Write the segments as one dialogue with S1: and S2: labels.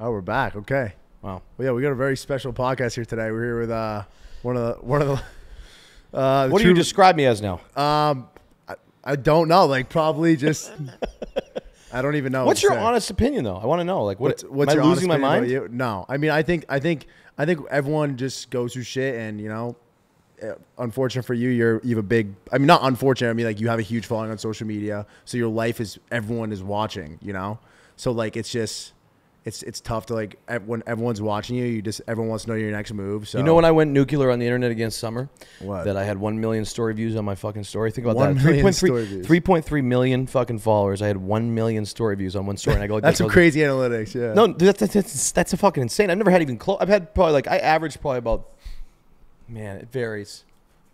S1: Oh, we're back. Okay.
S2: Wow.
S1: Well, yeah, we got a very special podcast here today. We're here with uh one of the one of the. Uh,
S2: What do you describe me as now?
S1: Um, I, I don't know. Like probably just. I don't even know.
S2: What's
S1: what
S2: your
S1: say.
S2: honest opinion, though? I want to know. Like, what?
S1: What's, what's
S2: am
S1: your
S2: I losing my mind?
S1: No, I mean, I think, I think, I think everyone just goes through shit, and you know, eh, unfortunate for you, you're you have a big. I mean, not unfortunate. I mean, like you have a huge following on social media, so your life is everyone is watching. You know, so like it's just. It's, it's tough to like when everyone's watching you. You just everyone wants to know your next move. So
S2: You know when I went nuclear on the internet against Summer?
S1: What?
S2: That I had 1 million story views on my fucking story. Think about
S1: 1
S2: that.
S1: million
S2: 3.3
S1: story views.
S2: 3.3 million fucking followers. I had 1 million story views on one story. And I go, like
S1: that's some crazy analytics. Yeah.
S2: No, dude, that's, that's, that's, a fucking insane. I've never had even close. I've had probably like, I average probably about, man, it varies.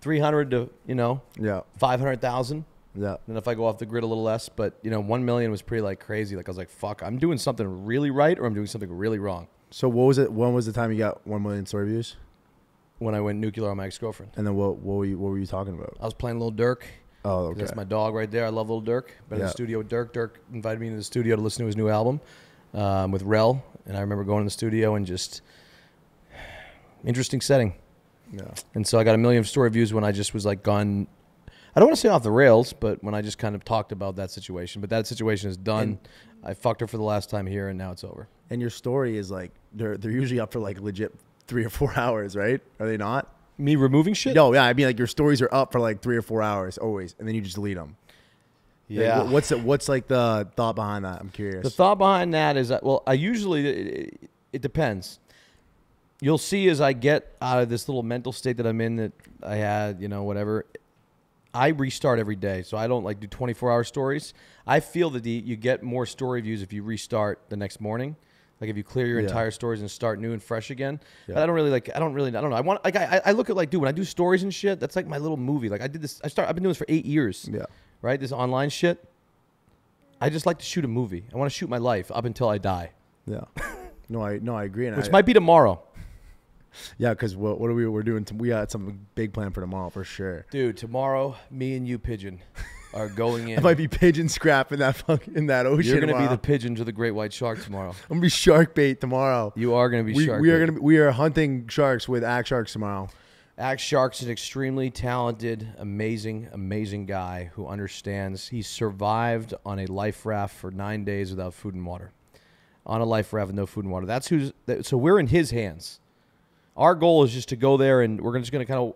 S2: 300 to, you know,
S1: Yeah.
S2: 500,000.
S1: Yeah.
S2: And if I go off the grid a little less, but you know, 1 million was pretty like crazy. Like I was like, fuck, I'm doing something really right or I'm doing something really wrong
S1: So what was it? When was the time you got one million story views?
S2: when I went nuclear on my ex-girlfriend.
S1: And then what? What were you? What were you talking about?
S2: I was playing Lil Durk.
S1: Oh, okay.
S2: That's my dog right there. I love Lil Durk. Been in the studio with Durk. Durk invited me into the studio to listen to his new album um, with Rel, and I remember going in the studio and just interesting setting.
S1: Yeah.
S2: And so I got a million story views when I just was like gone. I don't want to say off the rails, but when I just kind of talked about that situation. But that situation is done. I fucked her for the last time here, and now it's over.
S1: And your story is like they're they're usually up for like legit three or four hours, right? Are they not?
S2: Me removing shit?
S1: No, yeah. I mean, like your stories are up for like three or four hours always, and then you just delete them.
S2: Yeah.
S1: what's the, what's like the thought behind that? I'm curious.
S2: The thought behind that is that, well, I usually, it, it depends. You'll see as I get out of this little mental state that I'm in that I had, you know, whatever, I restart every day. So I don't like do 24 hour stories. I feel that the, you get more story views if you restart the next morning. Like if you clear your
S1: Yeah.
S2: entire stories and start new and fresh again.
S1: Yeah.
S2: But I don't really like, I don't really, I don't know. I want, like, I, I look at like, dude, when I do stories and shit, that's like my little movie. Like I did this, I start, I've been doing this for eight years
S1: yeah.
S2: right? This online shit. I just like to shoot a movie. I want to shoot my life up until I die,
S1: Yeah. No, I no, I agree. And
S2: which
S1: I,
S2: might be tomorrow,
S1: yeah, because what what are we we're doing? We got some big plan for tomorrow for sure.
S2: dude. Tomorrow, me and you, pigeon, are going in.
S1: It might be pigeon scrap in that fuck in that ocean.
S2: You're gonna be the pigeon to the great white shark tomorrow.
S1: I'm gonna be shark bait tomorrow.
S2: You are gonna be
S1: we,
S2: shark.
S1: we are
S2: bait.
S1: gonna be, we are hunting sharks with axe sharks tomorrow.
S2: Axe Shark's is an extremely talented, amazing, amazing guy who understands. He survived on a life raft for nine days without food and water. On a life raft with no food and water. That's who's. that- So we're in his hands. Our goal is just to go there, and we're just gonna kind of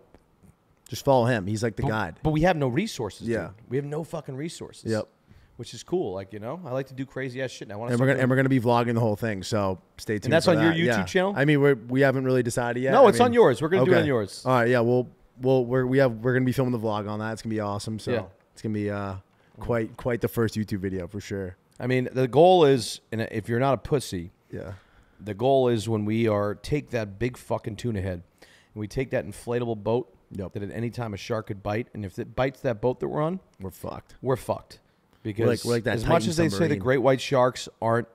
S1: Just follow him. He's like the
S2: But,
S1: guide.
S2: but we have no resources.
S1: Yeah.
S2: dude. we have no fucking resources.
S1: Yep.
S2: Which is cool. Like you know, I like to do crazy ass shit. And I want to.
S1: And we're gonna and we're gonna be vlogging the whole thing. So stay tuned.
S2: And
S1: that's
S2: on your. YouTube
S1: Yeah.
S2: channel?
S1: I mean, we're we haven't really decided yet.
S2: No,
S1: I
S2: it's on yours. We're gonna do it on yours.
S1: All right. Yeah. We'll we'll we're we have we're gonna be filming the vlog on that. It's gonna be awesome. So
S2: Yeah.
S1: it's gonna be uh quite quite the first YouTube video for sure.
S2: I mean, the goal is, and if you're not a pussy,
S1: Yeah.
S2: The goal is when we are take that big fucking tuna head, and we take that inflatable boat
S1: Yep.
S2: that at any time a shark could bite, and if it bites that boat that we're on,
S1: We're fucked.
S2: we're fucked. Because
S1: like- we're like that
S2: as much as they say the great white sharks aren't,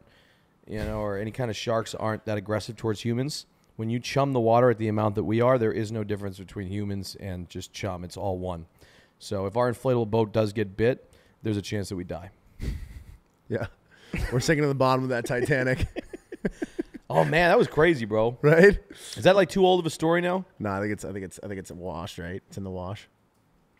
S2: you know, or any kind of sharks aren't that aggressive towards humans, when you chum the water at the amount that we are, there is no difference between humans and just chum. It's all one. So if our inflatable boat does get bit, there's a chance that we die.
S1: Yeah. we're sinking to the bottom of that Titanic,
S2: Oh man, that was crazy, bro.
S1: right?
S2: Is that like too old of a story now?
S1: No, I think it's I think it's I think it's washed. Right. It's in the wash.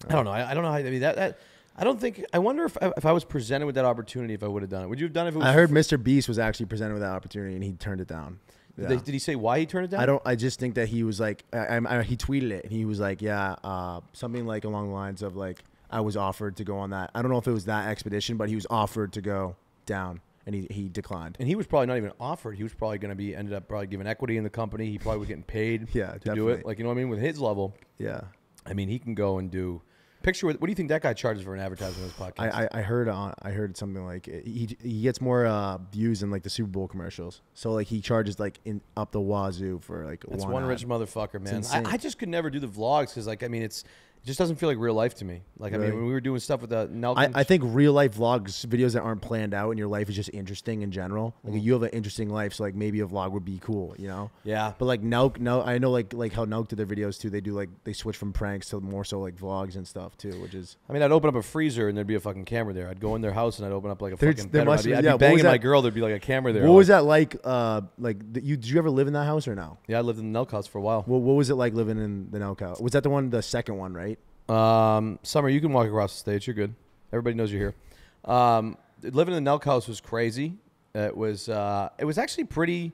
S2: I don't know. I, I don't know how. I mean, that, that I don't think. I wonder if if I was presented with that opportunity, if I would have done it. Would you have done it if it was?
S1: I heard Mr. Beast was actually presented with that opportunity and he turned it down.
S2: Did, they- did he say why he turned it down?
S1: I don't. I just think that he was like, I, I, I- he tweeted it and he was like, yeah, uh, something like along the lines of like, I was offered to go on that. I don't know if it was that expedition, but he was offered to go down and he he declined.
S2: And he was probably not even offered. He was probably going to be ended up probably given equity in the company. He probably was getting paid
S1: Yeah,
S2: to do it. Like you know what I mean? With his level,
S1: Yeah,
S2: I mean, he can go and do. Picture what, what do you think that guy charges for an advertisement on his podcast?
S1: I, I, I heard on I heard something like he he gets more uh, views in like the Super Bowl commercials. So like he charges like in up the wazoo for like
S2: That's
S1: one,
S2: one
S1: ad.
S2: rich motherfucker, man. I, I just could never do the vlogs because, like, I mean, it's It just doesn't feel like real life to me. Like I mean, when we were doing stuff with the
S1: I,
S2: Nelkins,
S1: I think real life vlogs, videos that aren't planned out, and your life is just interesting in general. Like
S2: Mm.
S1: you have an interesting life, so like maybe a vlog would be cool, you know.
S2: yeah,
S1: But like Nelk, no, I know like like how Nelk did their videos too. They do like they switch from pranks to more so like vlogs and stuff too, which is
S2: I mean, I'd open up a freezer and there'd be a fucking camera there. I'd go in their house and I'd open up like a
S1: There's-
S2: fucking
S1: there
S2: bedroom.
S1: must
S2: be, I'd
S1: yeah,
S2: be banging my girl. There'd be like a camera there.
S1: what
S2: like-
S1: was that like? Uh, like you did you ever live in that house or no?
S2: Yeah, I lived in the Nelk house for a while.
S1: What what was it like living in the Nelk house? Was that the one, the second one, right?
S2: Um, Summer, you can walk across the stage. You're good. Everybody knows you're here. Um, living in the Nelk house was crazy. It was uh, it was actually pretty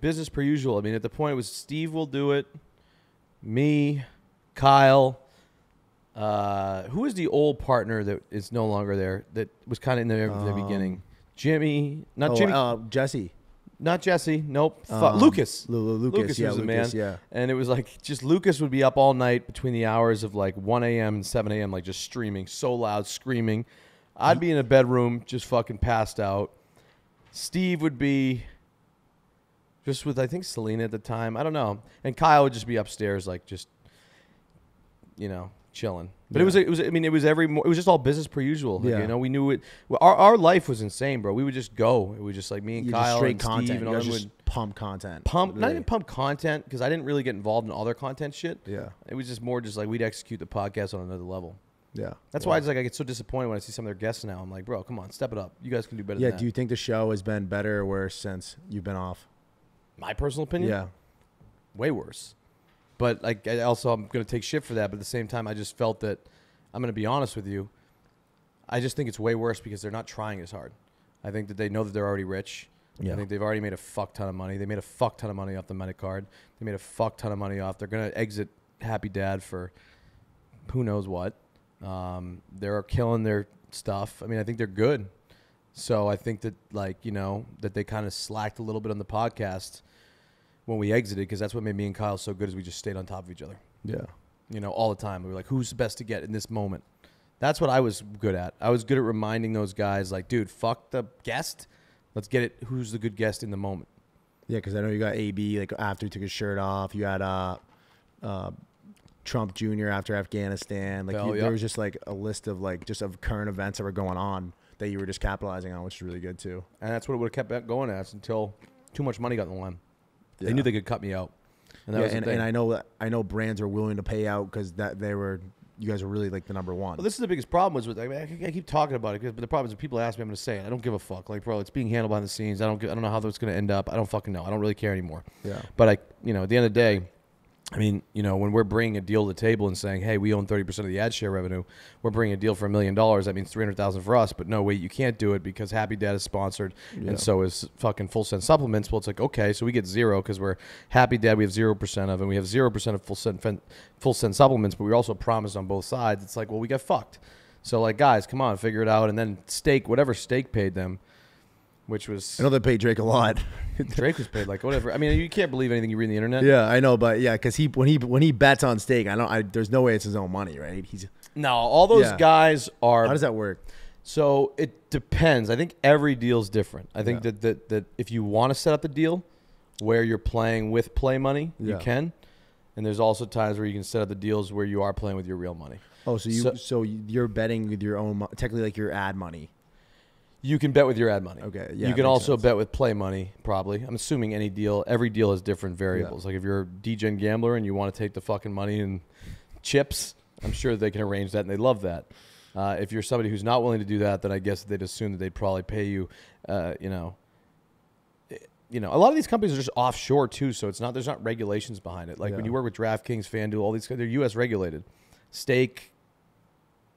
S2: business per usual. I mean, at the point it was Steve will do it, me, Kyle. Uh, who was the old partner that is no longer there? That was kind of in there the, the
S1: Um,
S2: beginning. Jimmy, not
S1: oh,
S2: Jimmy,
S1: uh, Jesse,
S2: not Jesse. Nope.
S1: Um,
S2: Lucas.
S1: Lu- Lu- Lucas,
S2: Lucas
S1: yeah,
S2: was the
S1: Lucas,
S2: man.
S1: yeah.
S2: And it was like just Lucas would be up all night between the hours of like 1 a.m. and 7 a.m. like just streaming so loud, screaming. I'd be in a bedroom just fucking passed out. Steve would be just with I think Selena at the time. I don't know. And Kyle would just be upstairs like just you know chilling. But it was it was I mean it was every it was just all business per usual. Like,
S1: Yeah.
S2: You know we knew it. Our our life was insane, bro. We would just go. It was just like me and
S1: You just
S2: Kyle
S1: straight
S2: and
S1: content.
S2: Steve and all
S1: just
S2: would
S1: pump content.
S2: pump not even pump content because I didn't really get involved in other content shit.
S1: Yeah,
S2: It was just more just like we'd execute the podcast on another level.
S1: yeah.
S2: That's
S1: yeah.
S2: why it's like I get so disappointed when I see some of their guests now. I'm like, bro, come on, step it up. You guys can do better.
S1: Yeah. Do you think the show has been better or worse since you've been off?
S2: my personal opinion?
S1: Yeah.
S2: way worse. But like, I also I'm gonna take shit for that. But at the same time, I just felt that I'm gonna be honest with you. I just think it's way worse because they're not trying as hard. I think that they know that they're already rich.
S1: Yeah.
S2: I think they've already made a fuck ton of money. They made a fuck ton of money off the Metacard. They made a fuck ton of money off. They're gonna exit Happy Dad for who knows what. Um, they're killing their stuff. I mean, I think they're good. So I think that like you know that they kind of slacked a little bit on the podcast when we exited because that's what made me and Kyle so good is we just stayed on top of each other.
S1: Yeah.
S2: You know, all the time. We were like, who's the best to get in this moment? That's what I was good at. I was good at reminding those guys, like, dude, fuck the guest. Let's get it. Who's the good guest in the moment?
S1: Yeah, because I know you got AB like after he took his shirt off. You had uh, uh, Trump Jr. after Afghanistan. Like you,
S2: yeah.
S1: there was just like a list of like just of current events that were going on that you were just capitalizing on, which is really good too.
S2: And that's what it would have kept going at until too much money got in the line. They knew they could cut me out. And that
S1: yeah,
S2: was
S1: and, and I know that I know brands are willing to pay out because that they were you guys were really like the number one.
S2: Well, this is the biggest problem was with. I, mean, I I keep talking about it, but the problem is when people ask me, I'm going to say it. I don't give a fuck. Like, bro, it's being handled behind the scenes. I don't. I don't know how that's going to end up. I don't fucking know. I don't really care anymore.
S1: yeah,
S2: But I, you know, at the end of the day, I mean, you know, when we're bringing a deal to the table and saying, "Hey, we own thirty percent of the ad share revenue," we're bringing a deal for a million dollars. That means three hundred thousand for us. But no, wait, you can't do it because Happy Dad is sponsored,
S1: Yeah.
S2: and so is fucking Full Send Supplements. Well, it's like okay, so we get zero because we're Happy Dad. We have zero percent of, and we have zero percent of Full Send Full Send Supplements. But we also promised on both sides. It's like, well, we got fucked. So like, guys, come on, figure it out. And then Stake, whatever Stake paid them, which was
S1: I know they paid Drake a lot.
S2: Drake was paid like whatever. I mean, you can't believe anything you read on the internet.
S1: yeah, I know, but yeah, because he when he when he bets on stake, I don't. I, there's no way it's his own money, right? He's
S2: No, all those
S1: Yeah.
S2: guys are.
S1: how does that work?
S2: So it depends. I think every deal's different. I think
S1: Yeah.
S2: that, that that if you want to set up the deal where you're playing with play money, you can. And there's also times where you can set up the deals where you are playing with your real money.
S1: Oh, so you
S2: So-
S1: so, you're betting with your own technically like your ad money.
S2: You can bet with your ad money.
S1: Okay, yeah,
S2: you can also
S1: sense.
S2: bet with play money, probably. I'm assuming any deal, every deal has different variables. Like if you're a degen gambler and you want to take the fucking money and chips, I'm sure they can arrange that and they love that. Uh, if you're somebody who's not willing to do that, then I guess they'd assume that they'd probably pay you, uh, you know, eh, you know, a lot of these companies are just offshore too, so it's not there's not regulations behind it. Like when you work with DraftKings, FanDuel, all these they're U.S. regulated. Stake,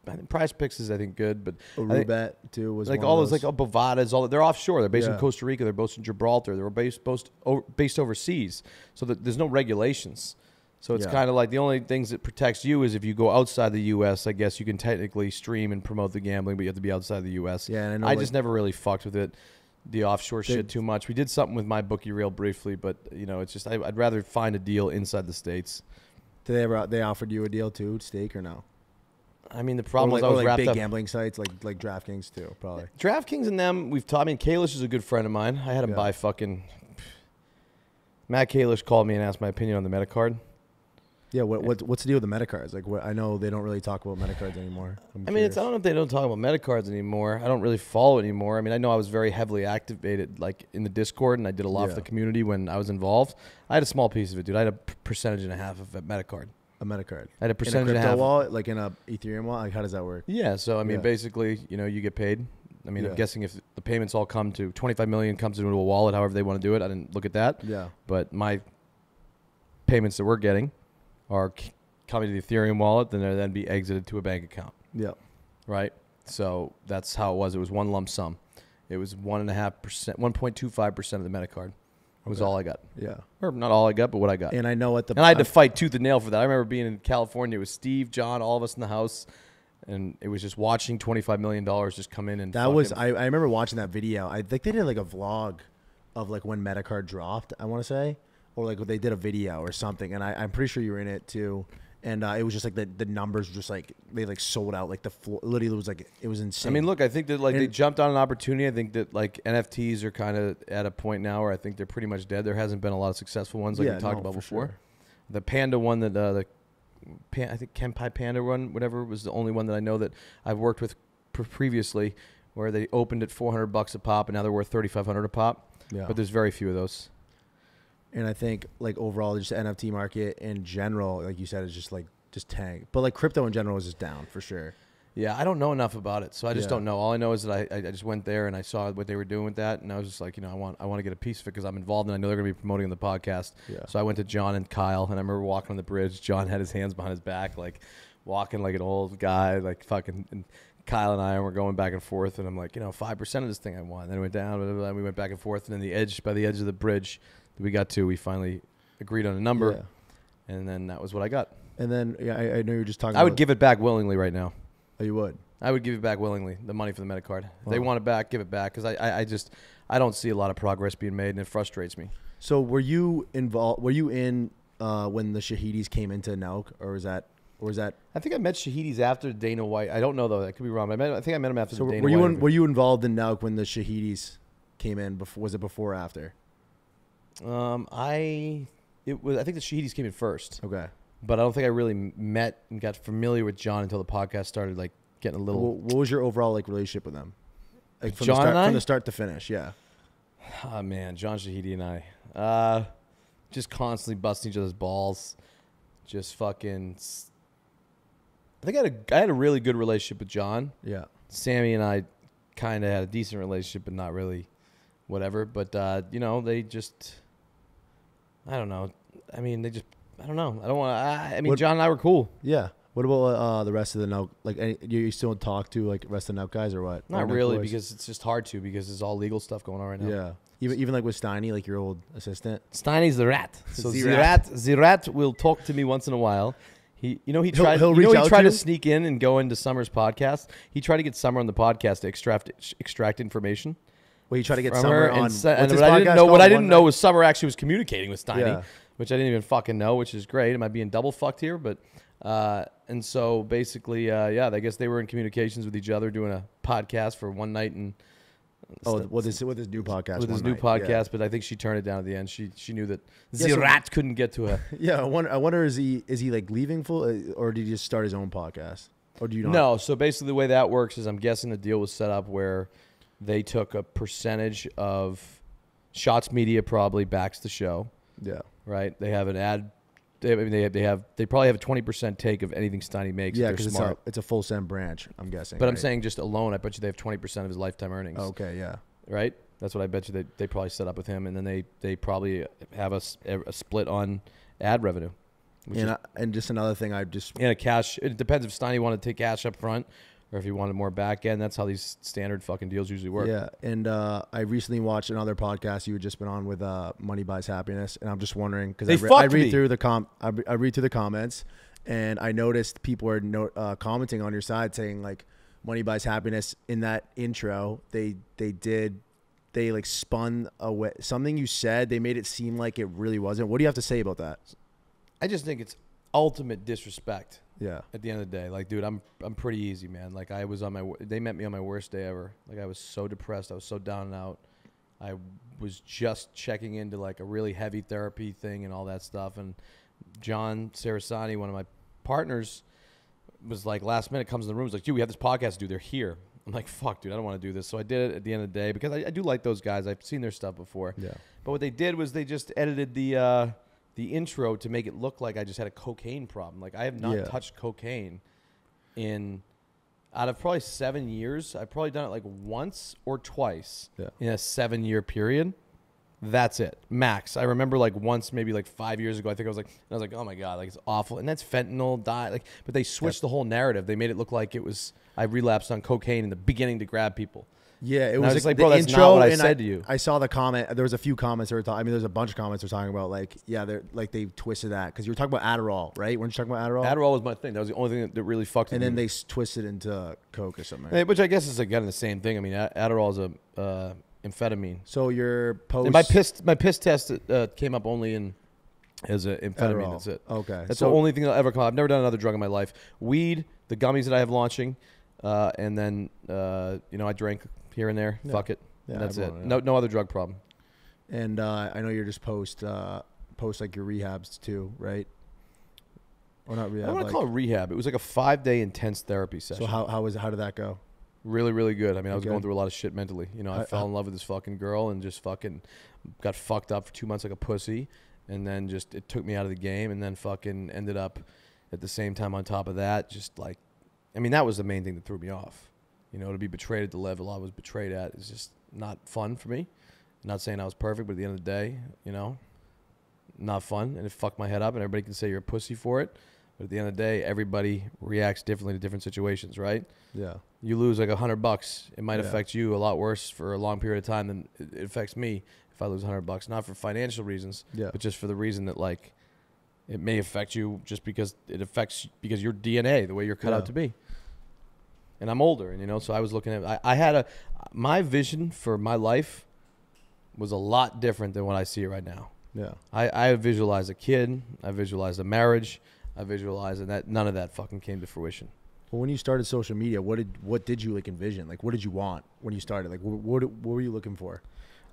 S2: I think PrizePicks is I think good, but
S1: Rebet too was
S2: like all
S1: of
S2: those, like oh, Bovadas, all they're offshore. They're based in Costa Rica. They're based in Gibraltar. They're based based, based overseas. So that there's no regulations. So it's
S1: Yeah.
S2: kind of like the only things that protects you is if you go outside the U.S. I guess you can technically stream and promote the gambling, but you have to be outside the U.S.
S1: Yeah, and I know,
S2: I
S1: like-
S2: just never really fucked with it, the offshore
S1: They-
S2: shit too much. We did something with my bookie reel briefly, but you know, it's just I, I'd rather find a deal inside the states.
S1: Did they ever they offered you a deal too, stake or no?
S2: I mean, the problem
S1: like,
S2: was I was
S1: like
S2: wrapped
S1: big
S2: up.
S1: gambling sites like like DraftKings too, probably.
S2: DraftKings and them, we've taught. I mean, Kalish is a good friend of mine. I had him
S1: Yeah.
S2: buy fucking. Matt Kalish called me and asked my opinion on the Metacard.
S1: Yeah. What, what what's the deal with the Metacards? Like, what, I know they don't really talk about Metacards anymore. I'm
S2: I mean, it's, I don't know if they don't talk about Metacards anymore. I don't really follow it anymore. I mean, I know I was very heavily activated, like in the Discord, and I did a lot for the community when I was involved. I had a small piece of it, dude. I had a percentage and a half of a Metacard.
S1: A Metacard.
S2: I had a
S1: In
S2: percentage and a
S1: crypto wallet, like in a Ethereum wallet. Like, how does that work?
S2: Yeah, so I mean,
S1: Yeah.
S2: basically, you know, you get paid. I mean,
S1: Yeah.
S2: I'm guessing if the payments all come to 25 million comes into a wallet, however they want to do it. I didn't look at that,
S1: Yeah.
S2: but my payments that we're getting are coming to the Ethereum wallet, then they're then be exited to a bank account.
S1: Yeah.
S2: right? So that's how it was. It was one lump sum. It was one and a half percent, one point two five percent of the Metacard was all I got,
S1: Yeah.
S2: or not all I got, but what I got. And,
S1: I know at the And
S2: I had to fight tooth and nail for that. I remember being in California with Steve, John, all of us in the house, and it was just watching twenty five million dollars just come in and
S1: That was I, I remember watching that video. I think they did like a vlog of like when Metacard dropped. I want to say, or like they did a video or something. And I, I'm pretty sure you were in it too. And uh, it was just like the, the numbers were just like they like sold out like the floor. Literally, was like it was insane.
S2: I mean, look, I think that like they jumped on an opportunity. I think that like NFTs are kind of at a point now where I think they're pretty much dead. There hasn't been a lot of successful ones like
S1: Yeah,
S2: we talked
S1: no,
S2: about before.
S1: sure.
S2: The Panda one that uh, the pan, I think Kanpai Panda one, whatever, was the only one that I know that I've worked with pre- previously, where they opened at 400 bucks a pop and now they're worth 3,500 a pop.
S1: yeah.
S2: But there's very few of those.
S1: And I think like overall, just the NFT market in general, like you said, is just like just tank. But like crypto in general is just down for sure.
S2: Yeah, I don't know enough about it, so I just
S1: Yeah.
S2: don't know. All I know is that I, I just went there and I saw what they were doing with that, and I was just like, you know, I want I want to get a piece of it because I'm involved and I know they're going to be promoting the podcast.
S1: Yeah.
S2: So I went to John and Kyle, and I remember walking on the bridge. John had his hands behind his back, like walking like an old guy, like fucking. And Kyle and I were going back and forth, and I'm like, you know, five percent of this thing I want. And then it went down, blah, blah, blah, and we went back and forth, and then the edge by the edge of the bridge we got to, we finally agreed on a number,
S1: Yeah.
S2: and then that was what I got.
S1: And then yeah, I, I know you're just talking.
S2: I would give it back willingly right now.
S1: Oh, you would.
S2: I would give it back willingly, the money for the Metacard. If they want it back, give it back, because I, I, I just I don't see a lot of progress being made, and it frustrates me.
S1: So were you involved? Were you in uh, when the Shahidis came into Nelk, or was that, or was that?
S2: I think I met Shahidis after Dana White. I don't know though. That could be wrong. but I, met, I think I met him after
S1: So
S2: Dana
S1: were you
S2: White.
S1: in, were you involved in Nelk when the Shahidis came in? Before was it before or after?
S2: Um, I it was. I think the Shahidis came in first,
S1: Okay.
S2: but I don't think I really met and got familiar with John until the podcast started, like getting a little.
S1: What, what was your overall like relationship with them? Like from
S2: John
S1: the start,
S2: and I?
S1: from the start to finish. Yeah.
S2: Oh man, John Shahidi and I, uh, just constantly busting each other's balls, just fucking. s- I think I had a I had a really good relationship with John.
S1: Yeah.
S2: Sammy and I kind of had a decent relationship, but not really, whatever. But uh, you know, they just, I don't know. I mean, they just, I don't know. I don't want to. I, I mean,
S1: What-
S2: John and I were cool.
S1: Yeah. What about uh, the rest of the Nelk? Like, any, you, you still talk to like rest of the Nelk guys or what? Or
S2: Not really,
S1: boys?
S2: because it's just hard to because there's all legal stuff going on right now.
S1: yeah. Even even like with Steiny, like your old assistant.
S2: Steiny's the rat. So the rat, the rat will talk to me once in a while. He, you know, he
S1: He'll-
S2: tried.
S1: he'll
S2: you know,
S1: reach
S2: he
S1: out
S2: tried
S1: to
S2: to
S1: you?
S2: sneak in and go into Summer's podcast. He tried to get Summer on the podcast to extract extract information.
S1: Well, you try to get
S2: from
S1: Summer
S2: her,
S1: on.
S2: and,
S1: what's
S2: and what I didn't know, what? I didn't know was Summer actually was communicating with Steiny,
S1: Yeah.
S2: which I didn't even fucking know, which is great. Am I being double fucked here? But uh, and so basically, uh, yeah, I guess they were in communications with each other, doing a podcast for one night and.
S1: Oh, with his with his new podcast.
S2: with his
S1: One
S2: new
S1: Night, yeah.
S2: podcast, but I think she turned it down at the end. She she knew that
S1: Yeah, so-
S2: rat couldn't get to her.
S1: Yeah, I wonder, I wonder is he is he like leaving full uh, or did he just start his own podcast? Or do you not?
S2: No, so basically the way that works is I'm guessing the deal was set up where they took a percentage of Shots Media probably backs the show,
S1: Yeah.
S2: right? They have an ad. They, I mean, they have, they have they probably have a 20% take of anything Steiny makes.
S1: Yeah, because it's a it's a full send branch. I'm guessing.
S2: but I'm saying just alone, I bet you they have 20% of his lifetime earnings.
S1: Okay, yeah.
S2: right? That's what I bet you they, they probably set up with him, and then they, they probably have a, a split on ad revenue.
S1: And
S2: is-
S1: I, and just another thing, I just
S2: and a cash. It depends if Steiny wanted to take cash up front or if you wanted more back end. That's how these standard fucking deals usually work.
S1: yeah. And uh, I recently watched another podcast you had just been on with uh, Money Buys Happiness, and I'm just wondering because I, re- I read
S2: me.
S1: through the com I, re- I read through the comments, and I noticed people were no- uh, commenting on your side saying like Money Buys Happiness in that intro. They they did. They like spun away something you said. They made it seem like it really wasn't. What do you have to say about that?
S2: I just think it's ultimate disrespect
S1: Yeah.
S2: at the end of the day. Like, dude, I'm I'm pretty easy, man. Like, I was on my they met me on my worst day ever. Like, I was so depressed. I was so down and out. I was just checking into like a really heavy therapy thing and all that stuff, and John Sarasani, one of my partners, was like last minute comes in the room. Was like, dude, we have this podcast to do. They're here. I'm like, fuck, dude, I don't want to do this. So I did it at the end of the day because I, I do like those guys. I've seen their stuff before.
S1: Yeah.
S2: But what they did was they just edited the uh, the intro to make it look like I just had a cocaine problem. Like I have not
S1: Yeah.
S2: touched cocaine in out of probably seven years. I've probably done it like once or twice
S1: Yeah.
S2: in a seven year period. That's it, max. I remember like once, maybe like five years ago. I think I was like, I was like, oh my god, like it's awful, and that's fentanyl, diet. Like, but they switched the whole narrative. They made it look like it was I relapsed on cocaine in the beginning to grab people.
S1: Yeah, it was
S2: was
S1: like,
S2: like, bro, that's not
S1: intro,
S2: what I said to you.
S1: I saw the comment. There was a few comments that were talking. I mean, there's a bunch of comments that were talking about like, yeah, they're like they twisted that because you were talking about Adderall, right? Weren't you talking about Adderall?
S2: Adderall was my thing. That was the only thing that, that really fucked.
S1: Me.
S2: And
S1: then
S2: me.
S1: they twisted into Coke or something.
S2: Eh, Which I guess is again the same thing. I mean, Adderall is a uh, amphetamine.
S1: So your post.
S2: And my piss my piss test uh, came up only in as an amphetamine.
S1: Adderall.
S2: That's it.
S1: Okay.
S2: That's
S1: so,
S2: the only thing that'll ever come. Up. I've never done another drug in my life. Weed, the gummies that I have launching, uh, and then uh, you know I drank here and there.
S1: Yeah.
S2: Fuck it.
S1: Yeah,
S2: that's it. No no other drug problem.
S1: And uh, I know you're just post uh, post like your rehabs too, right? Or not
S2: I
S1: rehab.
S2: don't want
S1: like-
S2: to call it rehab. It was like a five day intense therapy session.
S1: so how how was how did that go?
S2: Really, really good. I mean, I was
S1: Okay.
S2: going through a lot of shit mentally. You know, I
S1: I-
S2: fell
S1: I-
S2: in love with this fucking girl and just fucking got fucked up for two months like a pussy, and then just it took me out of the game, and then fucking ended up at the same time on top of that, just like, I mean, that was the main thing that threw me off. You know, to be betrayed at the level I was betrayed at is just not fun for me. Not saying I was perfect, but at the end of the day, you know, not fun, and it fucked my head up. And everybody can say you're a pussy for it, but at the end of the day, everybody reacts differently to different situations, right?
S1: Yeah.
S2: you lose like a hundred bucks, it might
S1: Yeah.
S2: affect you a lot worse for a long period of time than it it affects me if I lose a hundred bucks. Not for financial reasons,
S1: Yeah.
S2: but just for the reason that like it may affect you just because it affects because your DNA, the way you're cut
S1: Yeah.
S2: out to be. And I'm older, and you know, so I was looking at. I, I had a my vision for my life was a lot different than what I see right now.
S1: Yeah.
S2: I, I visualized a kid, I visualized a marriage, I visualized, and that none of that fucking came to fruition.
S1: Well, when you started social media, what did what did you like envision? Like, what did you want when you started? Like, what what, what were you looking for?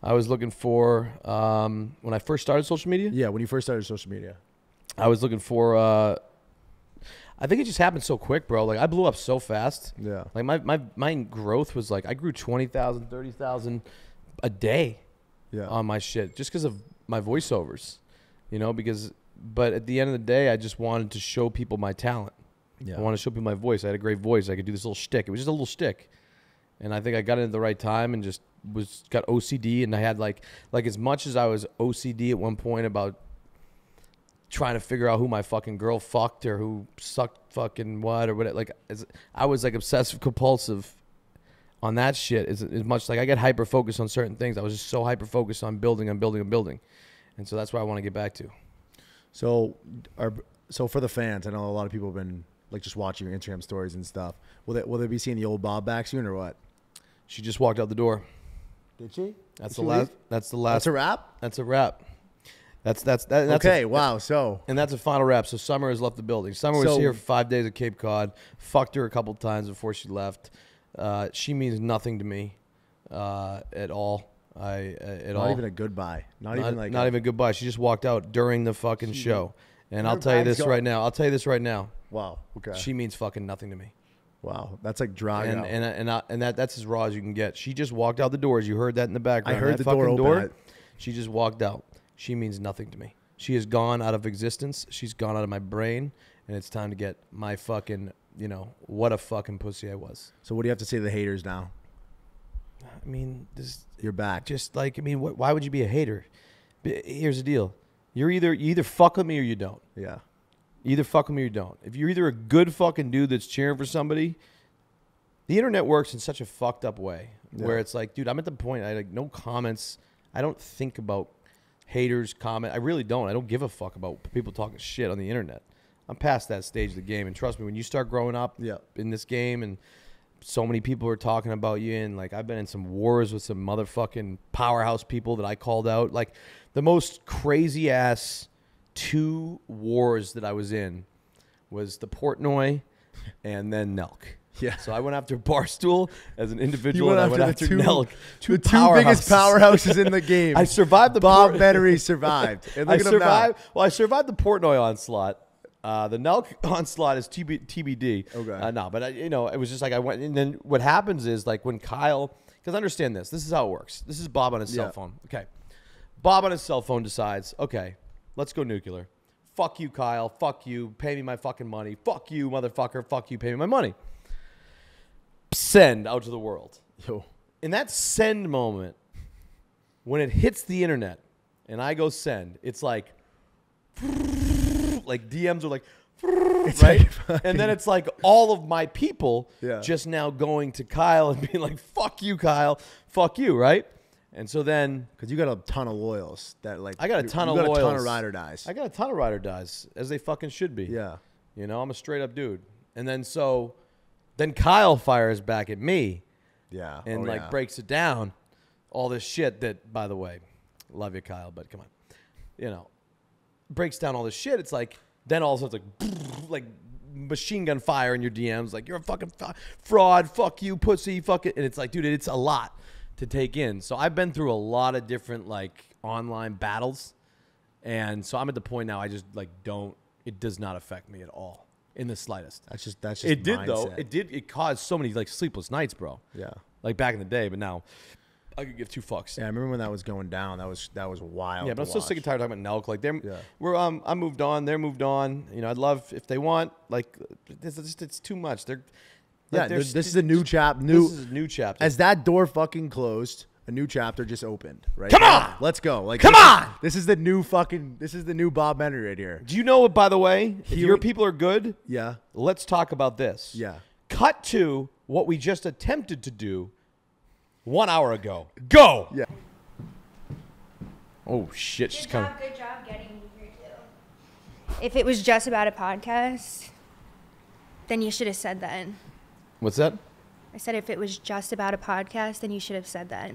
S2: I was looking for um, when I first started social media.
S1: Yeah, when you first started social media.
S2: I was looking for. Uh, I think it just happened so quick, bro. Like I blew up so fast.
S1: Yeah.
S2: Like my my my growth was like I grew 20,000, 30,000 a day
S1: Yeah.
S2: on my shit just because of my voiceovers, you know. Because but at the end of the day, I just wanted to show people my talent.
S1: yeah.
S2: I want to show people my voice. I had a great voice. I could do this little shtick. It was just a little shtick, and I think I got it at the right time and just was got OCD. And I had like like as much as I was OCD at one point about trying to figure out who my fucking girl fucked or who sucked fucking what or what. Like I was like obsessive compulsive on that shit. As, as much like I get hyper focused on certain things. I was just so hyper focused on building and building and building, and so that's what I want to get back to.
S1: So, are so for the fans, I know a lot of people have been like just watching your Instagram stories and stuff. Will they will they be seeing the old Bob back soon or what?
S2: She just walked out the door.
S1: Did she?
S2: That's
S1: Did
S2: the last.
S1: leave?
S2: That's the last.
S1: That's a wrap.
S2: That's a wrap. That's that's that, that's
S1: okay.
S2: A,
S1: wow. So
S2: and that's a final wrap. So Summer has left the building. Summer was
S1: So-
S2: here for five days at Cape Cod. Fucked her a couple times before she left. Uh, she means nothing to me uh, at all. I uh, at
S1: not
S2: all.
S1: even a goodbye. Not,
S2: not,
S1: even like
S2: not
S1: a-
S2: even goodbye. She just walked out during the fucking
S1: She-
S2: show. And I'll tell you this
S1: gone.
S2: right now. I'll tell you this right now.
S1: Wow. Okay.
S2: She means fucking nothing to me.
S1: wow. That's like dry.
S2: And and and, I, and that that's as raw as you can get. She just walked out the doors. You heard that in the background.
S1: I heard
S2: That
S1: the door
S2: fucking
S1: open. I-
S2: She just walked out. She means nothing to me. She has gone out of existence. She's gone out of my brain, and it's time to get my fucking, you know, what a fucking pussy I was.
S1: so what do you have to say to the haters now?
S2: I mean, this
S1: You're back.
S2: just like I mean, what, why would you be a hater? B- Here's the deal: you're either you either fuck with me or you don't.
S1: yeah.
S2: You either fuck with me or you don't. If you're either a good fucking dude that's cheering for somebody, the internet works in such a fucked up way where it's like, dude, I'm at the point I like no comments. I don't think about haters comment. I really don't. I don't give a fuck about people talking shit on the internet. I'm past that stage of the game, and trust me, when you start growing up
S1: Yeah.
S2: in this game, and so many people are talking about you, and like I've been in some wars with some motherfucking powerhouse people that I called out, like the most crazy ass two wars that I was in was the Portnoy and then Nelk.
S1: Yeah.
S2: So I went after Barstool as an individual.
S1: went
S2: and I went
S1: the
S2: after
S1: two,
S2: Nelk.
S1: the two biggest powerhouses in the game.
S2: I survived the
S1: Bob
S2: Port-
S1: Menery survived. And
S2: I
S1: look at him now.
S2: survived. Well, I survived the Portnoy onslaught. Uh, the Nelk onslaught is TB, TBD.
S1: Okay.
S2: Uh, no, but I, you know, it was just like I went, and then what happens is like when Kyle, because understand this, this is how it works. This is Bob on his cell phone. Okay, Bob on his cell phone decides, okay, let's go nuclear. Fuck you, Kyle. Fuck you. Pay me my fucking money. Fuck you, motherfucker. Fuck you. Pay me my money. Send out to the world
S1: Yo.
S2: in that send moment, when it hits the internet and I go send, it's like, like DMs are like, right?
S1: like
S2: and then it's like all of my people
S1: Yeah.
S2: just now going to Kyle and being like, fuck you, Kyle. Fuck you, right? And so then
S1: Because you got a ton of loyals that like.
S2: I got a ton
S1: you
S2: of
S1: got a ton of ride or dies.
S2: I got a ton of ride or dies, as they fucking should be.
S1: yeah.
S2: You know, I'm a straight up dude. And then so, then Kyle fires back at me
S1: Yeah.
S2: and
S1: Oh,
S2: like
S1: yeah.
S2: breaks it down, all this shit that, by the way, love you, Kyle, but come on, you know, breaks down all this shit. It's like then all of a sudden it's like like machine gun fire in your DMs, like you're a fucking fraud, fuck you, pussy, fuck it, and it's like, dude, it's a lot to take in. So I've been through a lot of different like online battles, and so I'm at the point now I just like don't. It does not affect me at all in the slightest.
S1: That's just that's just
S2: It did though. It did. It caused so many like sleepless nights, bro
S1: Yeah.
S2: like back in the day, but now I could give two fucks.
S1: Yeah, I remember when that was going down. That was that was wild.
S2: Yeah, but I'm so sick and tired of talking about Nelk. Like they're,
S1: Yeah.
S2: we're um, I moved on. They're moved on. You know, I'd love if they want. Like, it's just it's too much. They're,
S1: Yeah,
S2: like, they're
S1: this is a new chap. New
S2: This is a new chapter.
S1: as that door fucking closed, a new chapter just opened. Right?
S2: Come
S1: now.
S2: on!
S1: let's go. Like,
S2: Come
S1: this is-
S2: on!
S1: this is the new fucking. This is the new Bob Menery right here.
S2: Do you know what? By the way, if
S1: He-
S2: your people are good,
S1: Yeah.
S2: let's talk about this.
S1: Yeah.
S2: Cut to what we just attempted to do one hour ago. Go.
S1: Yeah.
S2: Oh shit, she's
S3: Good
S2: coming.
S3: job, good job getting me here too. If it was just about a podcast, then you should have said that.
S2: What's that?
S3: I said if it was just about a podcast, then you should have said that.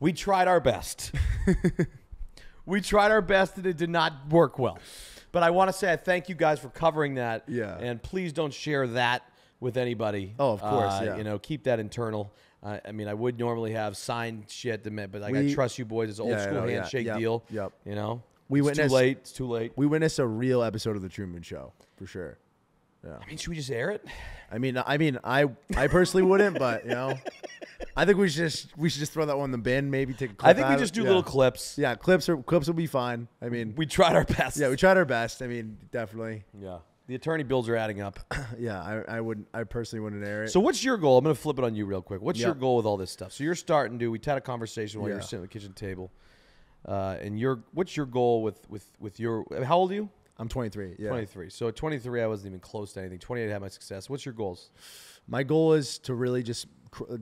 S2: We tried our best. we tried our best and it did not work well. But I want to say I thank you guys for covering that.
S1: Yeah.
S2: And please don't share that with anybody.
S1: Oh, of course,
S2: Uh,
S1: yeah.
S2: You know, keep that internal. Uh, I mean, I would normally have signed shit, to me, but like, I
S1: We-
S2: trust you boys. It's an old
S1: Yeah,
S2: school
S1: know, yeah,
S2: handshake
S1: yep,
S2: deal.
S1: yep.
S2: You know,
S1: We
S2: it's
S1: witnessed-
S2: too late. It's too late.
S1: We witnessed a real episode of the Truman Show for sure. Yeah.
S2: I mean, should we just air it?
S1: I mean, I mean, I I personally wouldn't, but you know, I think we should just we should just throw that one in the bin. Maybe take a clip.
S2: I think we just do
S1: Yeah.
S2: little clips.
S1: Yeah, clips are clips will be fine. I mean,
S2: We tried our best.
S1: yeah, we tried our best. I mean, definitely.
S2: yeah. The attorney bills are adding up.
S1: Yeah, I I wouldn't. I personally wouldn't air it.
S2: So what's your goal? I'm gonna flip it on you real quick. What's your goal with all this stuff? So you're starting to. We had a conversation while you were sitting at the kitchen table. Uh, and your what's your goal with with with your? How old are you?
S1: I'm 23. Yeah.
S2: 23. So at 23, I wasn't even close to anything. 28, I had my success. What's your goals?
S1: My goal is to really just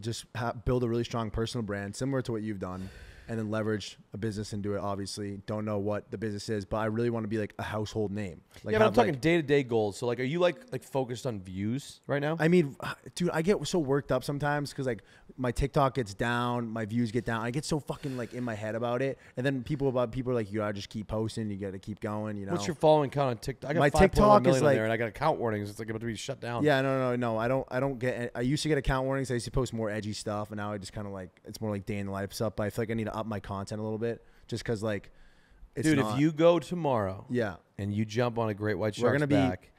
S1: just ha- build a really strong personal brand, similar to what you've done, and then leverage a business and do it. Obviously, don't know what the business is, but I really want to be like a household name. Like
S2: yeah, but I'm talking
S1: like-
S2: day to day goals. So like, are you like like focused on views right now?
S1: I mean, dude, I get so worked up sometimes because like my TikTok gets down, my views get down. I get so fucking like in my head about it, and then people about people are like, you gotta just keep posting, you gotta keep going. You know.
S2: What's your following count on TikTok? I got
S1: My
S2: 5.1
S1: TikTok is like-
S2: there, and I got account warnings. It's like about to be shut down.
S1: Yeah, no, no, no. I don't. I don't get. I used to get account warnings. I used to post more edgy stuff, and now I just kind of like it's more like day in the life stuff. But I feel like I need to up my content a little bit, just because like, it's
S2: dude,
S1: not-
S2: if you go tomorrow,
S1: yeah,
S2: and you jump on a great white
S1: We're
S2: shark's
S1: gonna be-
S2: back,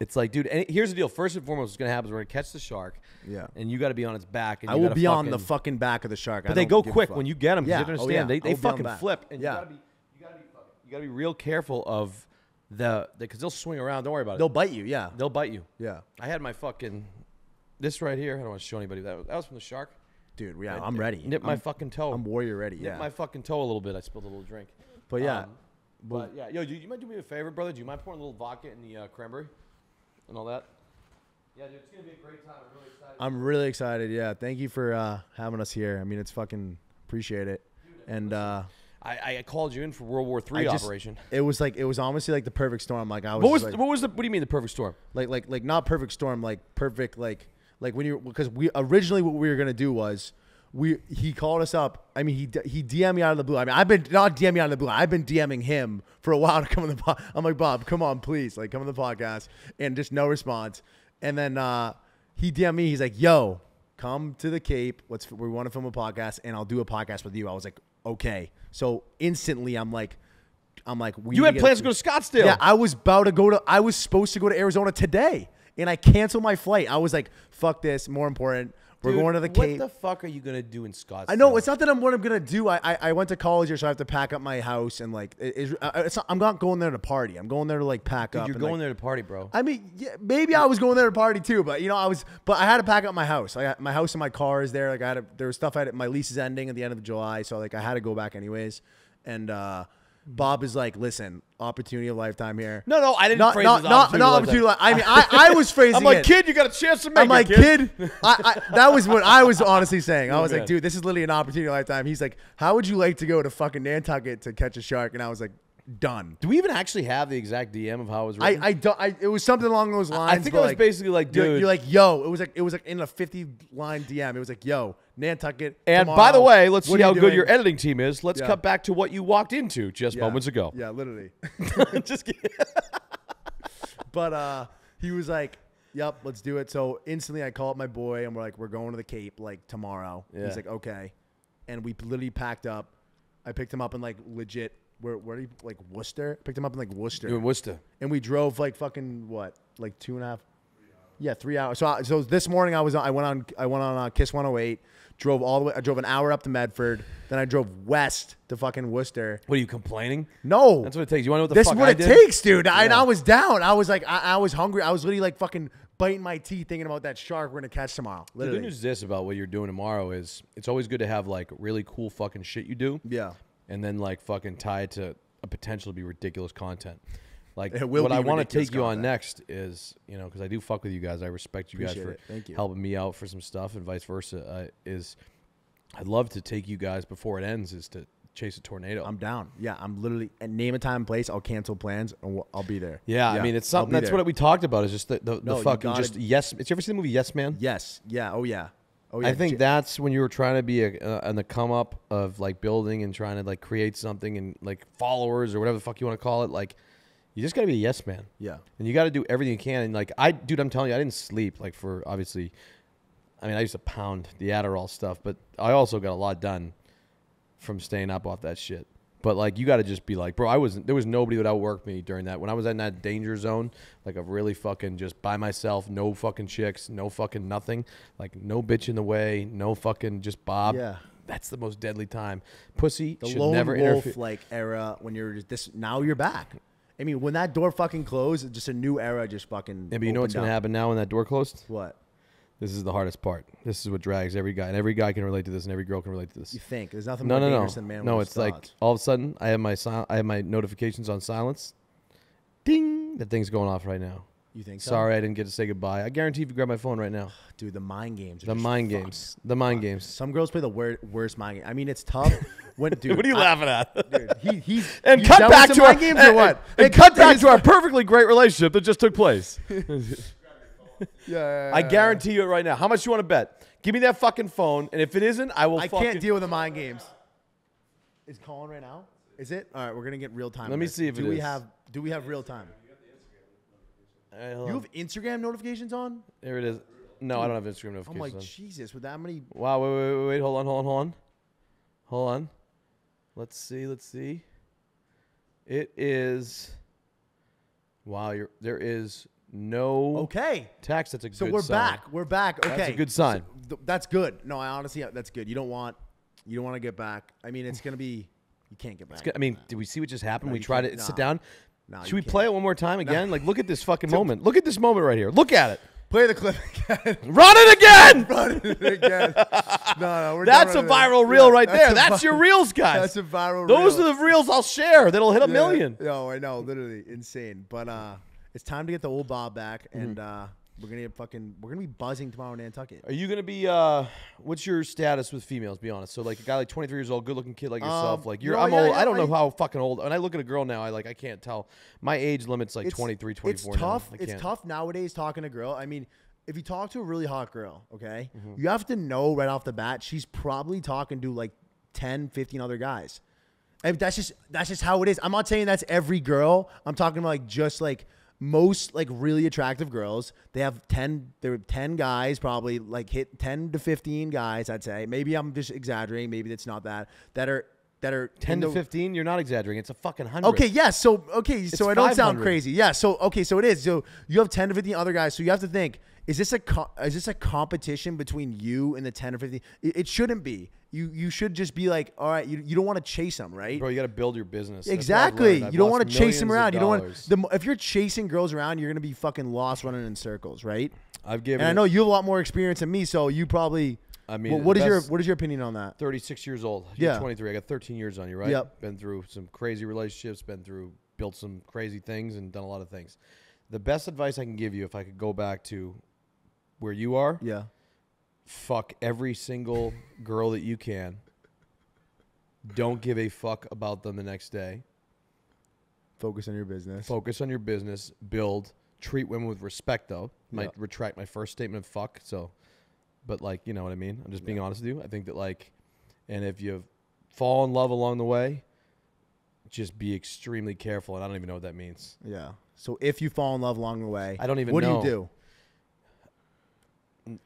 S2: it's like, dude. And here's the deal. First and foremost, what's gonna happen is we're gonna catch the shark,
S1: yeah.
S2: and you got to be on its back. And
S1: I will be on the
S2: fucking-
S1: fucking back of the shark.
S2: But
S1: I
S2: they go quick when you get them.
S1: Yeah.
S2: You have to
S1: Oh, yeah.
S2: They, they
S1: be
S2: fucking flip, and
S1: Yeah.
S2: you gotta be you gotta be you gotta be real careful of the because they'll swing around. Don't worry about it.
S1: They'll bite you. Yeah,
S2: They'll bite you.
S1: yeah,
S2: I had my fucking this right here. I don't want to show anybody that. That was from the shark.
S1: Dude. Yeah,
S2: I
S1: I'm ready.
S2: Nip my
S1: I'm,
S2: fucking toe.
S1: I'm warrior ready.
S2: Nip
S1: Yeah,
S2: my fucking toe a little bit. I spilled a little drink.
S1: but yeah,
S2: Um, but yeah, yo, do you, you might do me a favor, brother? Do you mind pouring a little vodka in the uh, cranberry and all that? Yeah, dude, it's gonna be a great time. I'm really excited.
S1: I'm really excited. Yeah, thank you for uh, having us here. I mean, it's fucking appreciate it. And uh,
S2: I, I called you in for World War
S1: just-
S2: operation.
S1: it was like it was honestly like the perfect storm. Like I was,
S2: What was
S1: like,
S2: what was the what do you mean the perfect storm?
S1: like like like not perfect storm like perfect like like when you because we originally what we were gonna do was we he called us up i mean he he dm me out of the blue i mean i've been not dm me out of the blue i've been dming him for a while to come on the pod i'm like bob come on please like come on the podcast and just no response and then uh he DM me. He's like, "Yo, come to the Cape. Let's we want to film a podcast, and I'll do a podcast with you." I was like, "Okay." So instantly, I'm like, I'm like, we
S2: You had plans to go to Scottsdale.
S1: Yeah, I was about to go to. I was supposed to go to Arizona today, and I canceled my flight. I was like, "Fuck this." More important, we're
S2: Dude,
S1: going to the
S2: what the fuck are you gonna do in Scottsdale?
S1: I know it's not that I'm what I'm gonna do. I, I I went to college here, so I have to pack up my house and like it, it's, it's not, I'm not going there to party. I'm going there to like pack
S2: Dude,
S1: up.
S2: you're going
S1: like,
S2: there to party, bro.
S1: I mean, yeah, maybe I was going there to party too, but you know, I was, but I had to pack up my house. I got my house and my car is there. Like I had, to, there was stuff I had. My lease is ending at the end of July, so like I had to go back anyways. And uh, Mm-hmm. Bob is like, "Listen, opportunity of lifetime here."
S2: no, no, I didn't
S1: not
S2: phrase
S1: not
S2: it as
S1: not, not
S2: opportunity
S1: opportunity. I mean, I, I was phrasing
S2: I'm like,
S1: it.
S2: kid, you got a chance to make
S1: I'm
S2: it,
S1: like,
S2: kid.
S1: kid, I, I, that was what I was honestly saying. I was
S2: Okay.
S1: like, dude, this is literally an opportunity of lifetime. He's like, how would you like to go to fucking Nantucket to catch a shark? And I was like, done.
S2: Do we even actually have the exact DM of how it was
S1: I,
S2: written?
S1: I I don't. I, it was something along those lines.
S2: I think it was
S1: like,
S2: basically like,
S1: you're,
S2: dude.
S1: you're like, yo. It was like it was like in a 50 line DM. It was like, yo, Nantucket.
S2: and
S1: tomorrow.
S2: by the way, let's
S1: What
S2: see how good
S1: doing?"
S2: your editing team is. Let's
S1: Yeah.
S2: cut back to what you walked into just
S1: Yeah.
S2: moments ago.
S1: Yeah, literally.
S2: just kidding.
S1: but uh, he was like, "Yep, let's do it." So instantly, I call up my boy, and we're like, "We're going to the Cape like tomorrow."
S2: Yeah.
S1: He's like, "Okay," and we literally packed up. I picked him up in like legit. Where where do you like Worcester? Picked him up in like Worcester,
S2: You're in Worcester.
S1: and we drove like fucking what, like two and a half. Yeah, three hours. So, I, so this morning I was on, I went on I went on uh, Kiss 108, drove all the way. I drove an hour up to Medford, then I drove west to fucking Worcester.
S2: What are you complaining?
S1: No,
S2: That's what it takes. You want to know what the
S1: this
S2: fuck
S1: is what
S2: I
S1: it
S2: did?
S1: takes, dude. I,
S2: Yeah.
S1: I was down. I was like, I, I was hungry. I was literally like fucking biting my teeth thinking about that shark we're gonna catch tomorrow.
S2: The good news is this about what you're doing tomorrow is it's always good to have like really cool fucking shit you do,
S1: yeah.
S2: and then like fucking tie it to a potential to be ridiculous content. Like
S1: It will
S2: what I want to take you on next is you know because I do fuck with you guys. I respect you
S1: Appreciate
S2: guys
S1: it.
S2: for
S1: Thank you.
S2: helping me out for some stuff and vice versa. Uh, is I'd love to take you guys before it ends is to chase a tornado.
S1: I'm down. Yeah, I'm literally name a time and place. I'll cancel plans and we'll, I'll be there.
S2: yeah, I mean it's something that's
S1: there.
S2: what we talked about is just the the,
S1: No,
S2: the fucking
S1: gotta-
S2: just yes. Did you ever see the movie Yes Man?
S1: Yes. Yeah. Oh yeah. Oh yeah.
S2: I think
S1: J-
S2: that's when you were trying to be a, uh, on the come up of like building and trying to like create something and like followers or whatever the fuck you want to call it. Like, you just got to be a yes man.
S1: Yeah.
S2: And you got to do everything you can. And like, I, dude, I'm telling you, I didn't sleep like for obviously. I mean, I used to pound the Adderall stuff, but I also got a lot done from staying up off that shit. But like, you got to just be like, bro, I wasn't. There was nobody that outworked me during that. When I was in that danger zone, like of really fucking just by myself, no fucking chicks, no fucking nothing, like no bitch in the way, no fucking just Bob.
S1: Yeah.
S2: That's the most deadly time. Pussy
S1: the
S2: should
S1: lone
S2: never
S1: wolf
S2: interfere.
S1: like era when you're just this. Now you're back. I mean, when that door fucking closed, just a new era just fucking.
S2: Yeah, but you know what's
S1: opened
S2: gonna happen now when that door closed?
S1: What
S2: This is the hardest part. This is what drags every guy, and every guy can relate to this, and every girl can relate to this.
S1: you think? There's nothing
S2: No,
S1: more
S2: no, no,
S1: dangerous than man.
S2: no. It's like
S1: thoughts.
S2: all of a sudden, I have my sil- I have my notifications on silence. Ding! That thing's going off right now.
S1: You think. So?
S2: Sorry, I didn't get to say goodbye. I guarantee if you grab my phone right now,
S1: dude. The mind games. Are
S2: the
S1: just
S2: mind
S1: fucked.
S2: games, the mind games.
S1: Some girls play the wor- worst mind game. I mean, it's tough. When dude,
S2: what are you
S1: I-
S2: laughing at?
S1: Dude, he, he's
S2: and
S1: you
S2: cut
S1: done
S2: back
S1: with
S2: to our
S1: mind games
S2: and,
S1: or what?
S2: And,
S1: Hey,
S2: cut back
S1: his-
S2: to our perfectly great relationship that just took place.
S1: Yeah,
S2: I guarantee you it right now. How much you want to bet? Give me that fucking phone, and if it isn't, I will.
S1: I
S2: fucking,
S1: can't deal with the mind games. Is Colin right now? Is it? All right, we're gonna get real time.
S2: Let
S1: on
S2: me
S1: this.
S2: see if
S1: do
S2: it
S1: we
S2: is.
S1: have. Do we have real time?
S2: All right, hold
S1: You
S2: on.
S1: have Instagram notifications on?
S2: There it is. No, I don't have Instagram oh
S1: I'm
S2: notifications.
S1: like,
S2: on.
S1: Jesus, with that many.
S2: Wow, wait, wait, wait, wait, hold on, hold on, hold on. Hold on. Let's see, let's see. It is Wow, you're there is no
S1: Okay.
S2: text. That's a
S1: So
S2: good
S1: we're
S2: sign.
S1: back. We're back. Okay.
S2: That's a good sign.
S1: So th- that's good. No, I honestly, that's good. You don't want, you don't want to get back. I mean, it's gonna be, you can't get back.
S2: I mean, did we see what just happened? We
S1: you
S2: tried
S1: can't.
S2: to sit
S1: Nah.
S2: down.
S1: No,
S2: Should we
S1: can't.
S2: play it one more time again? Like, look at this fucking moment. Look at this moment right here. Look at it.
S1: play the clip again.
S2: Run it again.
S1: Run it again. No, no, we're
S2: That's a
S1: running it.
S2: viral reel
S1: Yeah,
S2: right there. That's your reels, guys.
S1: That's a viral. Reel.
S2: Those
S1: reel.
S2: are the reels I'll share. That'll hit a
S1: Yeah.
S2: million.
S1: No, I know, literally insane. But uh, it's time to get the old Bob back, and uh, we're gonna get fucking, we're gonna be buzzing tomorrow in Nantucket.
S2: Are you gonna be? uh What's your status with females? Be honest. So like a guy like 23 years old, good looking kid like yourself.
S1: Um,
S2: like you're.
S1: no,
S2: I'm
S1: yeah,
S2: old.
S1: yeah,
S2: I don't know how fucking old. When I look at a girl now, I like I can't tell. My age limit's like
S1: It's-
S2: 23, 24.
S1: It's tough.
S2: I
S1: It's tough nowadays talking to a girl. I mean, if you talk to a really hot girl, okay,
S2: Mm-hmm.
S1: you have to know right off the bat she's probably talking to like 10, 15 other guys. And that's just that's just how it is. I'm not saying that's every girl. I'm talking about like just like most like really attractive girls, they have 10 there are 10 guys probably like hit 10 to 15 guys, I'd say. Maybe I'm just exaggerating, maybe it's not that that are that are
S2: 10 to 15, you're not exaggerating. It's a fucking 100.
S1: Okay, yes. So okay, so I don't sound crazy. Yeah. So okay, so it is. So you have ten to fifteen other guys. So you have to think: is this a co- is this a competition between you and the ten or fifteen? It, it shouldn't be. You you should just be like, all right, you, you don't want to chase them, right?
S2: Bro, you got to build your business. That's what I've
S1: exactly. You don't want to chase them around. You don't want the if you're chasing girls around, you're gonna be fucking lost running in circles, right?
S2: I've given
S1: And I know you have a lot more experience than me, so you probably.
S2: I mean,
S1: Well, what is your what is your opinion on that?
S2: 36 years old. You're
S1: Yeah.
S2: 23. I got 13 years on you, right?
S1: Yep.
S2: Been through some crazy relationships, been through, built some crazy things, and done a lot of things. The best advice I can give you, if I could go back to where you are,
S1: Yeah.
S2: Fuck every single girl that you can. Don't give a fuck about them the next day.
S1: Focus on your business.
S2: Focus on your business. Build. Treat women with respect, though. Might retract my first statement of fuck. So, but like, you know what I mean. I'm just being honest with you. I think that like, and if you fall in love along the way, just be extremely careful. And I don't even know what that means.
S1: yeah. So if you fall in love along the way,
S2: I don't even
S1: what
S2: know.
S1: do you do?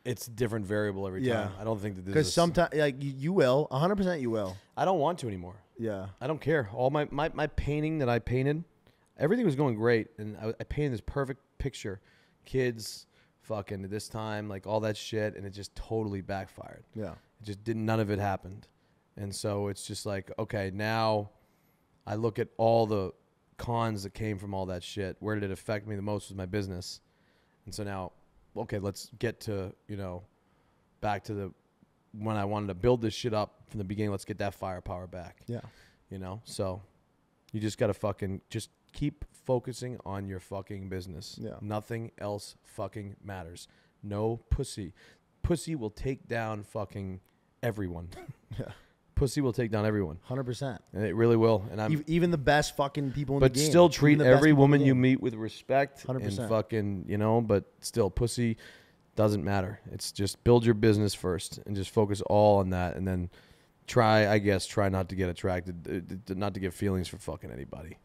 S2: It's different variable every
S1: Yeah.
S2: time. I don't think that this
S1: Because
S2: is.
S1: sometimes, like you, you will, hundred percent, you will.
S2: I don't want to anymore.
S1: Yeah.
S2: I don't care. All my, my, my painting that I painted, everything was going great. And I, I painted this perfect picture. Kids, fucking at this time, like all that shit. And it just totally backfired.
S1: Yeah.
S2: It just didn't, none of it happened. And so it's just like, okay, now I look at all the cons that came from all that shit. Where did it affect me the most was my business. And so now, okay, let's get to, you know, back to the, when I wanted to build this shit up from the beginning, let's get that firepower back
S1: Yeah.
S2: you know so you just gotta fucking just keep focusing on your fucking business
S1: Yeah.
S2: nothing else fucking matters no pussy pussy will take down fucking everyone
S1: Yeah.
S2: Pussy will take down everyone
S1: Hundred percent.
S2: and it really will and i'm
S1: Even the best fucking people in
S2: but
S1: the game.
S2: still treat every
S1: people in the
S2: woman you meet with respect
S1: 100%.
S2: fucking you know but still pussy doesn't matter it's just build your business first and just focus all on that and then try i guess try not to get attracted uh, not to get feelings for fucking anybody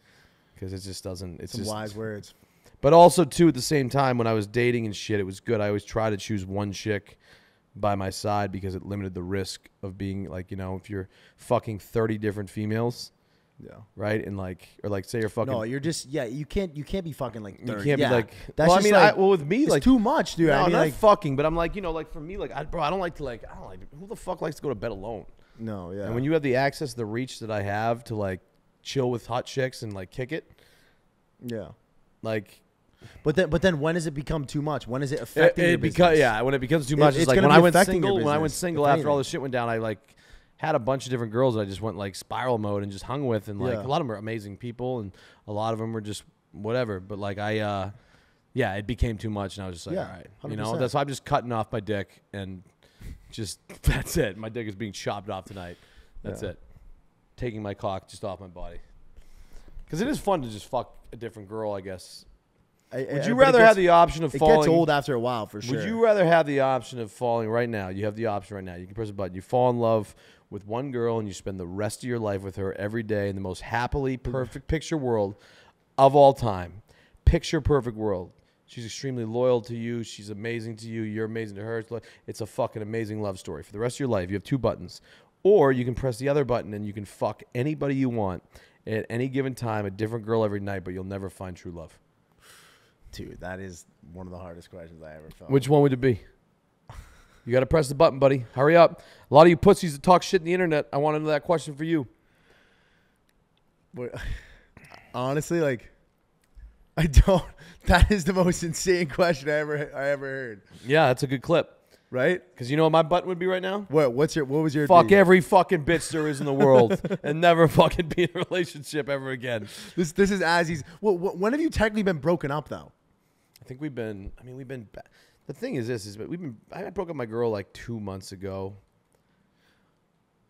S2: because it just doesn't it's
S1: Some
S2: just
S1: wise words.
S2: but also too at the same time when i was dating and shit it was good i always try to choose one chick by my side because it limited the risk of being like you know if you're fucking 30 different females
S1: Yeah.
S2: right and like or like say you're fucking
S1: No, you're just yeah. You can't you can't be fucking like
S2: you can't
S1: yeah.
S2: be like.
S1: That's
S2: well, I mean,
S1: like,
S2: I, well, with me,
S1: it's
S2: like
S1: too much, dude.
S2: No,
S1: I mean,
S2: not
S1: like
S2: fucking, but I'm like, you know, like for me, like, I, bro, I don't like to like, I don't like. Who the fuck likes to go to bed alone?
S1: no, yeah.
S2: And when you have the access, the reach that I have to like chill with hot chicks and like kick it,
S1: yeah.
S2: like
S1: But then but then when does it become too much? When is it
S2: it,
S1: affecting your
S2: it
S1: business?
S2: yeah. When it becomes too
S1: It-
S2: much,
S1: it's
S2: it's like when I went single. When I went single after all this shit went down, I like had a bunch of different girls that I just went like spiral mode and just hung with, and like
S1: Yeah.
S2: a lot of them are amazing people, and a lot of them were just whatever. But like I, uh yeah, it became too much, and I was just like,
S1: Yeah,
S2: all right, you know, that's why I'm just cutting off my dick, and just that's it. My dick is being chopped off tonight. That's
S1: Yeah.
S2: it. Taking my cock just off my body. Because it is fun to just fuck a different girl, I guess.
S1: I-
S2: Would you rather
S1: gets-
S2: have the option of falling?
S1: It gets old after a while for sure.
S2: Would you rather have the option of falling right now? You have the option right now. You can press a button. You fall in love with one girl and you spend the rest of your life with her every day in the most happily perfect picture world of all time. Picture perfect world. She's extremely loyal to you. She's amazing to you. You're amazing to her. It's a fucking amazing love story for the rest of your life. You have two buttons. Or you can press the other button and you can fuck anybody you want at any given time, a different girl every night, but you'll never find true love.
S1: Dude, that is one of the hardest questions I ever felt.
S2: Which one would it be? You got to press the button, buddy. Hurry up. A lot of you pussies that talk shit in the internet. I want to know that question for you.
S1: But honestly, like, I don't. That is the most insane question I ever I ever heard.
S2: Yeah, that's a good clip.
S1: Right?
S2: Because you know what my button would be right now?
S1: What? What's your? What was your?
S2: Fuck
S1: be?
S2: every fucking bitch there is in the world and never fucking be in a relationship ever again.
S1: This this is as he's. Well, when have you technically been broken up though?
S2: I think we've been, I mean, we've been, the thing is this, is we've been, I broke up my girl like two months ago.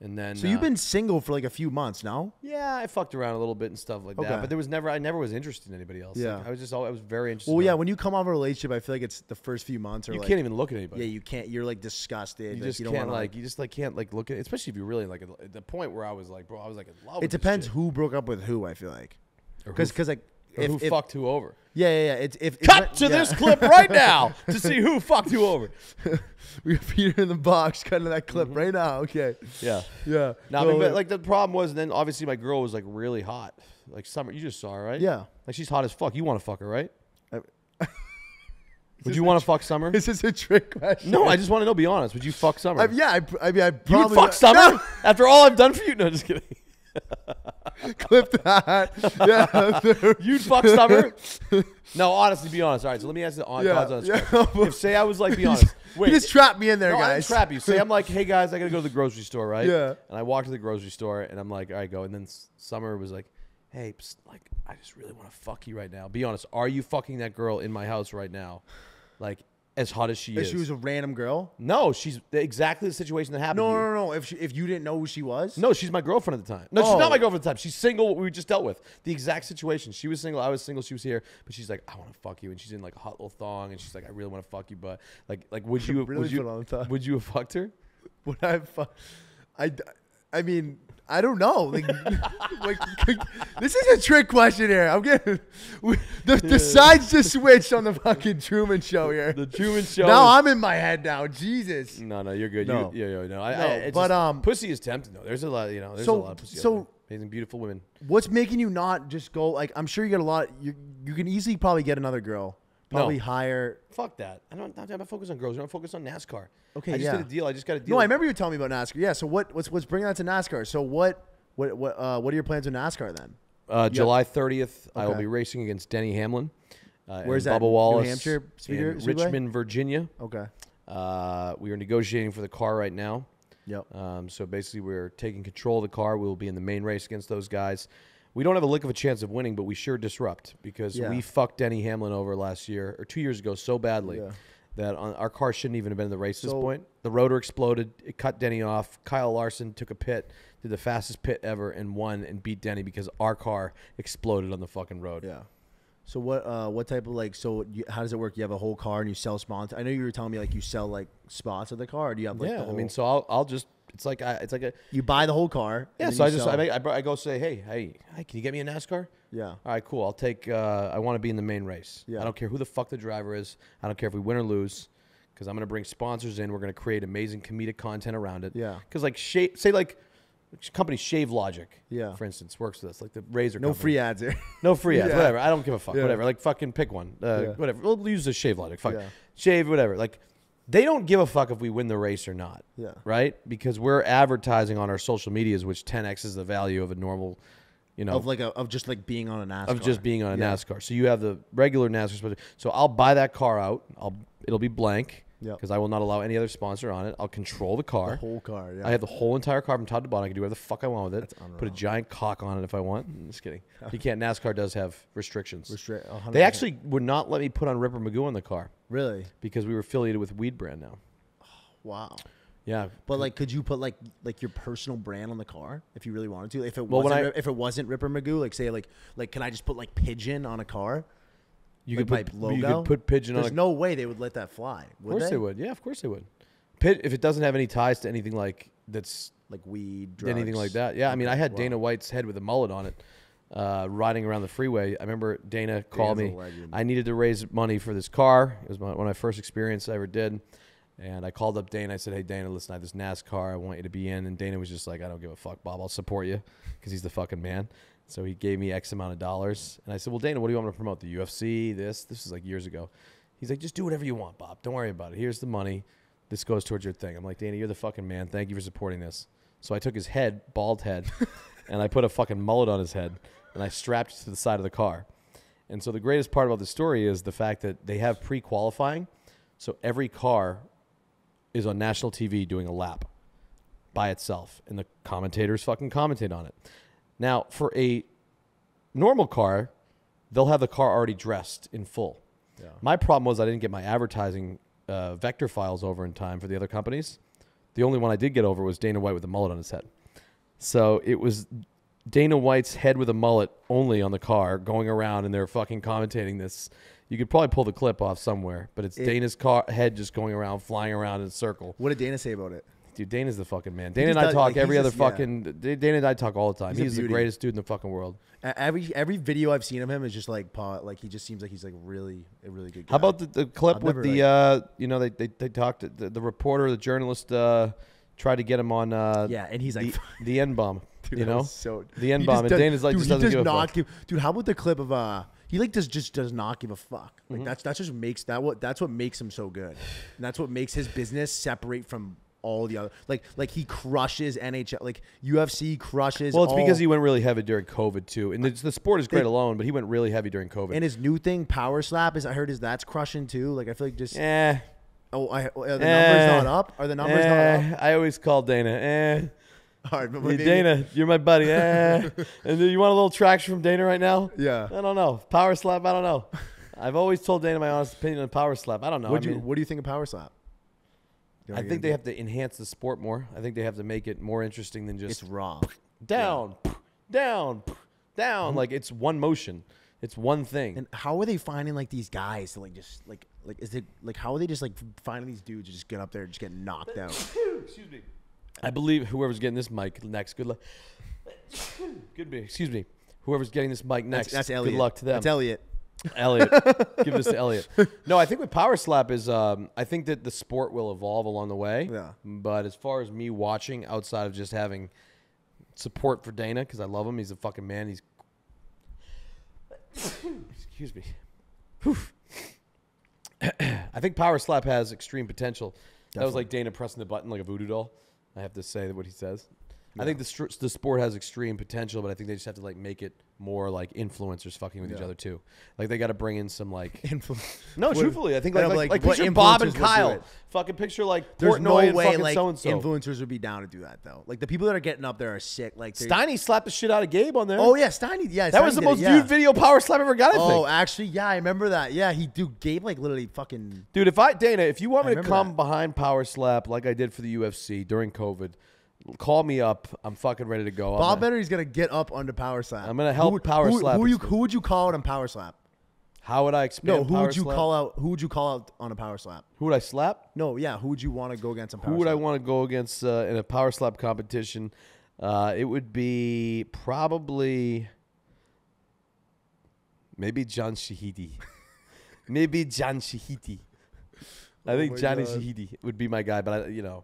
S2: And then.
S1: So you've
S2: uh,
S1: been single for like a few months now.
S2: Yeah, I fucked around a little bit and stuff like
S1: Okay.
S2: that. But there was never, I never was interested in anybody else. Like,
S1: Yeah.
S2: I was just, all, I was very interested.
S1: Well,
S2: in
S1: yeah. When you come out of a relationship, I feel like it's the first few months or
S2: you
S1: like.
S2: can't even look at anybody.
S1: Yeah, you can't. You're like disgusted.
S2: you
S1: like,
S2: just
S1: you don't
S2: can't like, you just like can't like look at especially if you're really like at the point where I was like bro I was like in love.
S1: It depends who broke up with who. I feel like because because like if,
S2: who
S1: if-
S2: fucked who over?
S1: Yeah, yeah, yeah. It's if
S2: Cut
S1: it's-
S2: to
S1: yeah.
S2: this clip right now to see who fucked who over.
S1: we have Peter in the box cutting to that clip
S2: Mm-hmm.
S1: right now. Okay.
S2: Yeah.
S1: Yeah.
S2: No, I mean, but like the problem was, and then obviously my girl was like really hot. Like summer, you just saw her, right?
S1: Yeah.
S2: Like she's hot as fuck. You want to fuck her, right?
S1: I-
S2: Would you want to fuck Summer?
S1: This is this a trick question?
S2: No, I just want to know. Be honest. Would you fuck Summer?
S1: I, yeah, I, I mean, I
S2: you
S1: probably
S2: would fuck Summer
S1: No,
S2: after all I've done for you. No, just kidding.
S1: clip that. Yeah.
S2: You'd fuck Summer? no, honestly, be honest. All right, so let me ask the on,
S1: Yeah,
S2: God's honest
S1: yeah.
S2: question. If say I was like, be honest. Wait,
S1: you just trapped me in there,
S2: no, I
S1: guys.
S2: trap you. Say I'm like, hey guys, I gotta go to the grocery store, right?
S1: Yeah.
S2: And I walk to the grocery store, and I'm like, all right, go. And then Summer was like, hey, psst, like, I just really want to fuck you right now. Be honest. Are you fucking that girl in my house right now? Like, as hot as she
S1: If
S2: is.
S1: she was a random girl.
S2: no, she's exactly the situation that happened.
S1: No, no, no, no. If she, if you didn't know who she was.
S2: No, she's my girlfriend at the time. No, she's
S1: Oh.
S2: not my girlfriend at the time. She's single. What we just dealt with the exact situation. She was single. I was single. She was here, but she's like, I want to fuck you, and she's in like a hot little thong, and she's like, I really want to fuck you, but like, like, would you,
S1: Really
S2: would you,
S1: put on the thong.
S2: would you have fucked her?
S1: Would I? Fu- I. d- I mean, I don't know. Like, like this is a trick question here. I'm getting we- the, the sides just switched on the fucking Truman Show here.
S2: The Truman Show.
S1: now I'm in my head now. Jesus.
S2: no, no, you're good.
S1: No.
S2: You, yeah, yeah, no. I,
S1: No,
S2: I,
S1: but,
S2: just-
S1: um,
S2: pussy is tempting though. There's a lot, you know. There's
S1: So-
S2: a lot of pussy.
S1: so-
S2: amazing, beautiful women.
S1: What's making you not just go? Like, I'm sure you get a lot. You you can easily probably get another girl. Probably hire.
S2: Fuck that. I don't. I'm not focused on girls. I'm focused on NASCAR.
S1: Okay,
S2: I just
S1: yeah.
S2: did a deal. I just got a deal.
S1: No, I remember you telling me about NASCAR. Yeah. So what? What's what's bringing that to NASCAR? So what? What? What? Uh, what are your plans with NASCAR then?
S2: Uh, July 30th, I will be racing against Denny Hamlin. Uh,
S1: Where's that?
S2: Bubba
S1: New
S2: Wallace
S1: Hampshire speeder-
S2: in? Richmond, Virginia.
S1: Okay.
S2: Uh, we are negotiating for the car right now.
S1: Yep.
S2: Um, so basically, we're taking control of the car. We will be in the main race against those guys. We don't have a lick of a chance of winning, but we sure disrupt because
S1: Yeah.
S2: we fucked Denny Hamlin over last year or two years ago so badly
S1: Yeah.
S2: that on, our car shouldn't even have been in the race at this point. The rotor exploded. It cut Denny off. Kyle Larson took a pit, did the fastest pit ever, and won and beat Denny because our car exploded on the fucking road.
S1: Yeah. So what? Uh, what type of like? So you, how does it work? You have a whole car and you sell spots. I know you were telling me like you sell like spots of the car. Or do you have like
S2: yeah,
S1: the
S2: I mean, so I'll, I'll just it's like I, it's like a
S1: you buy the whole car.
S2: yeah. So I just I, make, I, br- I go say, hey, hey, hey, can you get me a NASCAR?
S1: yeah.
S2: All right, cool. I'll take. Uh, I want to be in the main race.
S1: Yeah.
S2: I don't care who the fuck the driver is. I don't care if we win or lose, because I'm gonna bring sponsors in. We're gonna create amazing comedic content around it.
S1: Yeah.
S2: Because like shave, say like company Shave Logic.
S1: Yeah.
S2: For instance, works with us like the razor.
S1: No
S2: company.
S1: free ads here.
S2: No free ads.
S1: Yeah.
S2: Whatever. I don't give a fuck.
S1: Yeah.
S2: Whatever. Like fucking pick one. Uh,
S1: Yeah.
S2: Whatever. We'll use the Shave Logic. Fuck.
S1: Yeah.
S2: Shave. Whatever. Like they don't give a fuck if we win the race or not.
S1: Yeah.
S2: Right. Because we're advertising on our social medias, which 10x is the value of a normal. You know,
S1: of like a, of just like being on a NASCAR.
S2: of just being on a
S1: Yeah.
S2: NASCAR. So you have the regular NASCAR. So I'll buy that car out. I'll it'll be blank. Because I will not allow any other sponsor on it. I'll control the car.
S1: The whole car. Yeah.
S2: I have the whole entire car from top to bottom. I can do whatever the fuck I want with it.
S1: That's
S2: Put a giant cock on it if I want. I'm just kidding. You can't. NASCAR does have restrictions.
S1: Restrict- a hundred
S2: They actually would not let me put on Ripper Magoo on the car
S1: really.
S2: because we were affiliated with Weed Brand now.
S1: Wow.
S2: Yeah.
S1: But like, could you put like like your personal brand on the car if you really wanted to? If it
S2: Well,
S1: wasn't
S2: I-
S1: if it wasn't Ripper Magoo, like say like like can I just put like pigeon on a car?
S2: You
S1: Like
S2: could put
S1: my
S2: you
S1: logo?
S2: could put pigeon
S1: There's
S2: on. A,
S1: no way they would let that fly.
S2: of course
S1: they?
S2: they? would. Yeah, of course they would. Pit if it doesn't have any ties to anything like that's
S1: Like weed, drugs.
S2: anything like that. Yeah, I mean, I had
S1: wow.
S2: Dana White's head with a mullet on it, uh, riding around the freeway. I remember Dana called
S1: Dana's
S2: me. I needed to raise money for this car. It was my, one of my first experiences I ever did. And I called up Dana. I said, "Hey, Dana, listen, I have this NASCAR. I want you to be in." And Dana was just like, "I don't give a fuck, Bob. I'll support you because he's the fucking man." So he gave me X amount of dollars, and I said, "Well, Dana, what do you want me to promote? The UFC? This? This is like years ago." He's like, "Just do whatever you want, Bob. Don't worry about it. Here's the money. This goes towards your thing." I'm like, "Dana, you're the fucking man. Thank you for supporting this." So I took his head, bald head, and I put a fucking mullet on his head, and I strapped it to the side of the car. And so the greatest part about the story is the fact that they have pre-qualifying, so every car is on national TV doing a lap by itself, and the commentators fucking commentate on it. Now, for a normal car, they'll have the car already dressed in full.
S1: Yeah.
S2: My problem was I didn't get my advertising uh, vector files over in time for the other companies. The only one I did get over was Dana White with a mullet on his head. So it was Dana White's head with a mullet only on the car going around and they're fucking commentating this. You could probably pull the clip off somewhere, but it's
S1: It-
S2: Dana's car head just going around, flying around in a circle.
S1: What did Dana say about it?
S2: Dude, Dana's the fucking man. Dana and I
S1: does-
S2: talk
S1: like,
S2: every other
S1: just-
S2: fucking. Dana and I talk all the time.
S1: He's
S2: He's, the greatest dude in the fucking world.
S1: Every every video I've seen of him is just like pa- like he just seems like he's like really a really good. Guy.
S2: How about the, the clip
S1: I've
S2: with the
S1: like-
S2: uh, you know they they, they talked the, the reporter the journalist uh, tried to get him on uh,
S1: Yeah, and he's like,
S2: the, the N bomb. You know
S1: so
S2: the n bomb and
S1: does-
S2: Dana's like
S1: dude,
S2: just doesn't
S1: does
S2: give a fuck.
S1: give. Dude, how about the clip of uh? He like just just does not give a fuck. Like
S2: Mm-hmm.
S1: that's that's just makes that what that's what makes him so good, and that's what makes his business separate from all the other. Like like he crushes NHL. Like UFC crushes.
S2: Well, it's because he went really heavy during COVID too, and the, the sport is great
S1: They-
S2: alone, but he went really heavy during COVID.
S1: and his new thing, Power Slap, is I heard is that's crushing too. Like I feel like just
S2: eh,
S1: oh, I, are the
S2: Eh.
S1: numbers not up? Are the numbers
S2: eh,
S1: not up?
S2: I always call Dana. Eh,
S1: All right, but
S2: Hey, Dana, you're my buddy. Eh. and you want a little traction from Dana right now?
S1: Yeah.
S2: I don't know. Power slap. I don't know. I've always told Dana my honest opinion on power slap. I don't know.
S1: What
S2: I
S1: do you
S2: mean,
S1: What do you think of Power Slap?
S2: I think they have to enhance the sport more. I think they have to make it more interesting than just
S1: It's raw.
S2: down, down, down. Like it's one motion. It's one thing.
S1: And how are they finding like these guys to like just like like is it like how are they just like finding these dudes to just get up there and just get knocked out?
S2: excuse me. I believe whoever's getting this mic next, good luck. Good be. Excuse me. Whoever's getting this mic next,
S1: That's, that's Elliot.
S2: good luck to them.
S1: That's Elliot.
S2: Elliot. Give this to Elliot. No, I think with Power Slap is um, I think that the sport will evolve along the way.
S1: Yeah.
S2: But as far as me watching, outside of just having support for Dana, because I love him, he's a fucking man. He's excuse me. I think Power Slap has extreme potential. That was like Dana pressing the button like a voodoo doll. I have to say what he says. I think the str- the sport has extreme potential, but I think they just have to like make it more like influencers fucking with each other too. Like they got to bring in some like
S1: Influ-
S2: no,
S1: What-
S2: truthfully, I think like like,
S1: like,
S2: like picture Bob and Kyle. Fucking picture like
S1: There's
S2: Portnoy
S1: no way like
S2: so and so.
S1: influencers would be down to do that though. Like the people that are getting up there are sick. Like
S2: Steiny slapped the shit out of Gabe on there.
S1: Oh yeah, Steiny. Yeah,
S2: that was the most
S1: it, yeah.
S2: viewed video power slap ever got. I
S1: Oh,
S2: think.
S1: actually, yeah, I remember that. Yeah, he dude Gabe like literally fucking.
S2: Dude, if I Dana, if you want me to come
S1: that.
S2: behind Power Slap like I did for the UFC during COVID, call me up. I'm fucking ready to go. I'm
S1: Bob
S2: gonna-
S1: Menery's gonna get up under Power Slap.
S2: I'm gonna help
S1: Who would-
S2: Power
S1: who,
S2: Slap
S1: Who, you, who would you call out on Power Slap?
S2: How would I expand?
S1: No, who
S2: Power
S1: would you
S2: Slap?
S1: call out? Who would you call out on a Power Slap?
S2: Who would I slap?
S1: No, yeah, who would you want to go against on Power
S2: Who would I
S1: Slap?
S2: want to go against uh, in a Power Slap competition? Uh, it would be probably maybe John Shahidi. maybe John Shahidi. I think
S1: Oh my
S2: Johnny
S1: God.
S2: Shahidi would be my guy, but I, you know,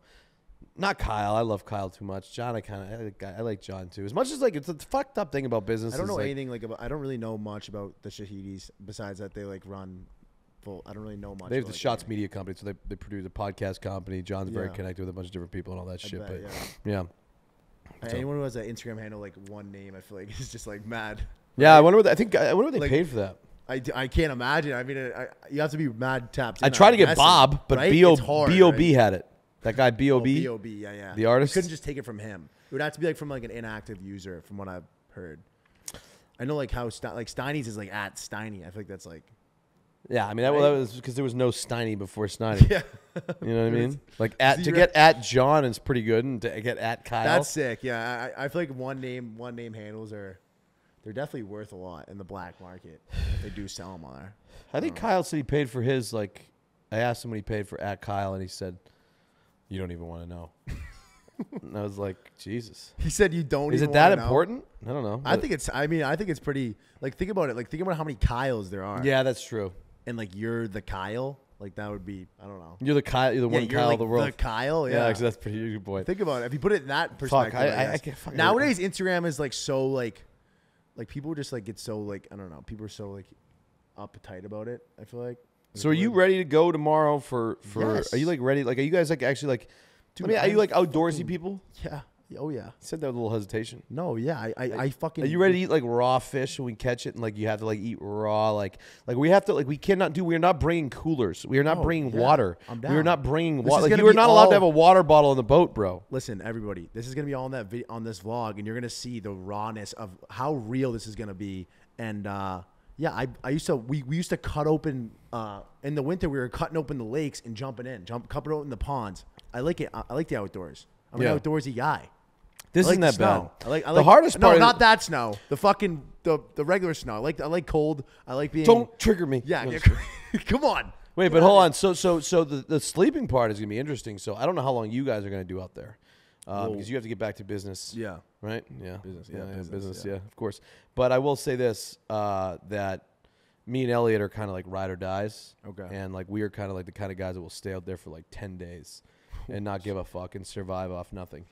S2: not Kyle. I love Kyle too much. John, I kind of I, like- I like John too. As much as like it's a fucked up thing about business.
S1: I don't
S2: is,
S1: know
S2: like,
S1: anything like about. I don't really know much about the Shahidis besides that they like run full. I don't really know much.
S2: They have
S1: about,
S2: the
S1: like,
S2: Shots
S1: their-
S2: Media company, so they, they produce a podcast company. John's very
S1: Yeah.
S2: connected with a bunch of different people and all that
S1: I
S2: shit.
S1: bet,
S2: but
S1: yeah.
S2: So-
S1: Anyone who has an Instagram handle like one name, I feel like is just like mad.
S2: Yeah, I wonder what they, I think. I wonder what they
S1: Like-
S2: paid for that.
S1: I, d- I can't imagine. I mean, I, you have to be mad tapped.
S2: I
S1: in,
S2: tried to get Bob, but
S1: right?
S2: B.O.
S1: It's hard,
S2: B.O.B.
S1: right?
S2: had it. That guy
S1: Oh,
S2: B.O.B.
S1: B.O.B. Yeah, yeah.
S2: The artist?
S1: You couldn't just take it from him. It would have to be like from like an inactive user, from what I've heard. I know like how Ste- like Steiny's is like at Steiny. I feel like that's like
S2: Yeah, I mean that, well, that was because there was no Steiny before Steiny.
S1: yeah.
S2: You know what I mean? Like at to get at John is pretty good, and to get at Kyle.
S1: That's sick. Yeah, I, I feel like one name one name handles are they're definitely worth a lot in the black market. if they do sell them on there.
S2: I think um, Kyle said he paid for his. Like, I asked him what he paid for at Kyle, and he said, "You don't even want to know." and I was like, "Jesus,
S1: He said you don't.
S2: is
S1: even
S2: it that
S1: wanna know.
S2: important?" I don't know.
S1: I think it's. I mean, I think it's pretty. Like, think about it. Like, think about how many Kyles there are.
S2: yeah, that's true.
S1: And like, you're the Kyle. Like, that would be. I don't know.
S2: You're the Kyle. You're the
S1: Yeah,
S2: one
S1: you're
S2: Kyle
S1: like
S2: of the world.
S1: The Kyle.
S2: yeah,
S1: Yeah.
S2: actually, that's pretty good point.
S1: Think about it. If you put it in that perspective,
S2: I-
S1: I,
S2: I- I can't fucking-
S1: nowadays Instagram is like so like, like people just like get so like I don't know. People are so like uptight about it. I feel like.
S2: So are you ready to go tomorrow for for?
S1: Yes.
S2: Are you like ready? Like, are you guys like actually like?
S1: Dude,
S2: I mean, are you like outdoorsy
S1: fucking-
S2: people?
S1: Yeah. Oh yeah.
S2: Said that with a little hesitation.
S1: No. Yeah. I. I, I fucking.
S2: Are you ready to eat like raw fish when we catch it and like you have to like eat raw like like we have to like we cannot do we are not bringing coolers we are not
S1: No,
S2: bringing
S1: yeah,
S2: water
S1: I'm
S2: we are
S1: down.
S2: not bringing
S1: This
S2: water like
S1: gonna
S2: you are
S1: be
S2: not allowed to
S1: all-
S2: have a water bottle on the boat bro
S1: Listen, everybody. This is gonna be all on that vi- on this vlog, and you're gonna see the rawness of how real this is gonna be. And uh, yeah, I, I used to we, we used to cut open uh, in the winter. We were cutting open the lakes and jumping in, jump cutting open the ponds. I like it. I, I like the outdoors. I'm
S2: Yeah.
S1: an outdoorsy guy.
S2: this
S1: like
S2: isn't that
S1: snow.
S2: bad
S1: I like I
S2: the
S1: like,
S2: hardest
S1: No,
S2: part
S1: not
S2: is,
S1: that snow. The fucking the the regular snow. I like I like cold. I like being.
S2: don't trigger me
S1: Yeah.
S2: No,
S1: yeah
S2: just kidding.
S1: come on.
S2: Wait, but hold on. So so so the, the sleeping part is gonna be interesting. So I don't know how long you guys are gonna do out there, uh, because you have to get back to business.
S1: Yeah.
S2: Right. Yeah.
S1: Business,
S2: Yeah.
S1: yeah, business,
S2: business.
S1: yeah.
S2: Yeah. Of course. But I will say this: uh, that me and Elliot are kind of like ride or dies.
S1: Okay.
S2: And like we are kind of like the kind of guys that will stay out there for like ten days, and not give a fuck and survive off nothing.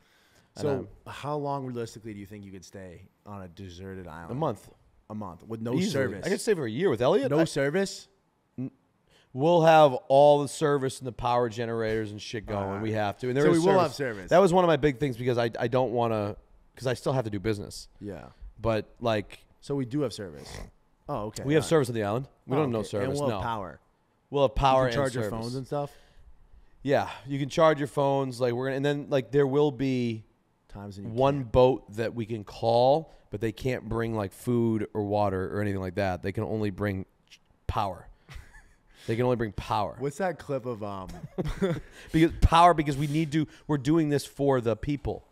S1: So, how long realistically do you think you could stay on a deserted island?
S2: a month.
S1: A month with no
S2: Easily.
S1: service.
S2: I could stay for a year with Elliot.
S1: no
S2: I-
S1: service.
S2: We'll have all the service and the power generators and shit going.
S1: Alright.
S2: we have to, and there
S1: So
S2: is
S1: we will have service.
S2: That was one of my big things because I I don't want to because I still have to do business.
S1: Yeah.
S2: But like
S1: So we do have service. Oh, okay.
S2: we have service on the island. We
S1: Oh,
S2: don't have no
S1: okay.
S2: service.
S1: And we'll
S2: no,
S1: have power.
S2: we'll have power
S1: you can charge
S2: and
S1: your
S2: service.
S1: phones and stuff.
S2: yeah, you can charge your phones. Like we're gonna, and then like there will be
S1: Times you
S2: one boat that we can call, but they can't bring like food or water or anything like that. They can only bring power. they can only bring power.
S1: What's that clip of um?
S2: because power because we need to we're doing this for the people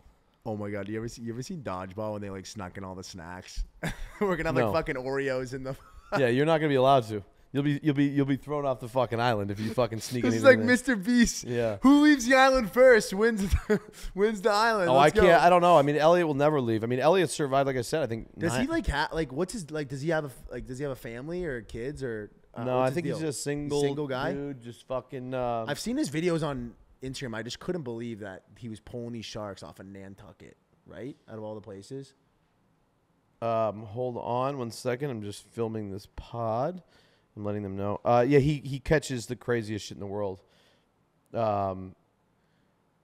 S1: oh my god, you ever see you ever seen Dodgeball when they like snuck in all the snacks? We're gonna have
S2: No.
S1: like fucking Oreos in the.
S2: yeah you're not gonna be allowed to you'll be you'll be you'll be thrown off the fucking island if you fucking sneak
S1: This is like
S2: in there.
S1: Mr. Beast.
S2: Yeah.
S1: Who leaves the island first wins the, wins the island.
S2: oh
S1: Let's
S2: i
S1: go.
S2: can't i don't know i mean elliot will never leave i mean elliot survived like i said i think
S1: Does he
S2: nine-
S1: like ha- like what's his like? Does he have a like? Does he have a family or kids or? Uh,
S2: no
S1: what's
S2: i
S1: his
S2: think he's
S1: deal?
S2: just single
S1: single guy.
S2: dude just fucking uh,
S1: I've seen his videos on Instagram. I just couldn't believe that he was pulling these sharks off of Nantucket, right? Out of all the places.
S2: um hold on one second i'm just filming this pod i'm letting them know uh yeah he he catches the craziest shit in the world um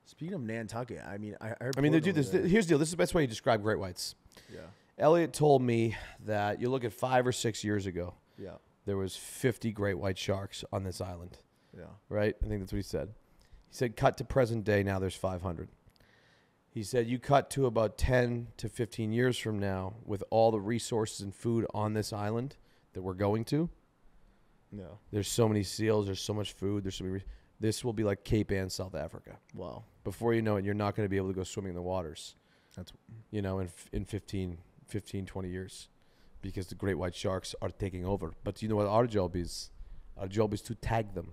S1: Speaking of Nantucket, I mean, I I heard.
S2: i mean they do this
S1: there.
S2: here's the deal this is the best way to describe great whites
S1: Yeah,
S2: Elliot told me that you look at five or six years ago,
S1: yeah,
S2: there was 50 great white sharks on this island,
S1: yeah.
S2: right? I think that's what he said. He said, cut to present day, now there's 500. He said, you cut to about 10 to 15 years from now with all the resources and food on this island that we're going to.
S1: No.
S2: There's so many seals, there's so much food, there's so many. Re- this will be like Cape Town, South Africa.
S1: Wow.
S2: Before you know it, you're not going to be able to go swimming in the waters.
S1: That's
S2: you know, in, in 15, 15, 20 years because the great white sharks are taking over. But you know what our job is? Our job is to tag them.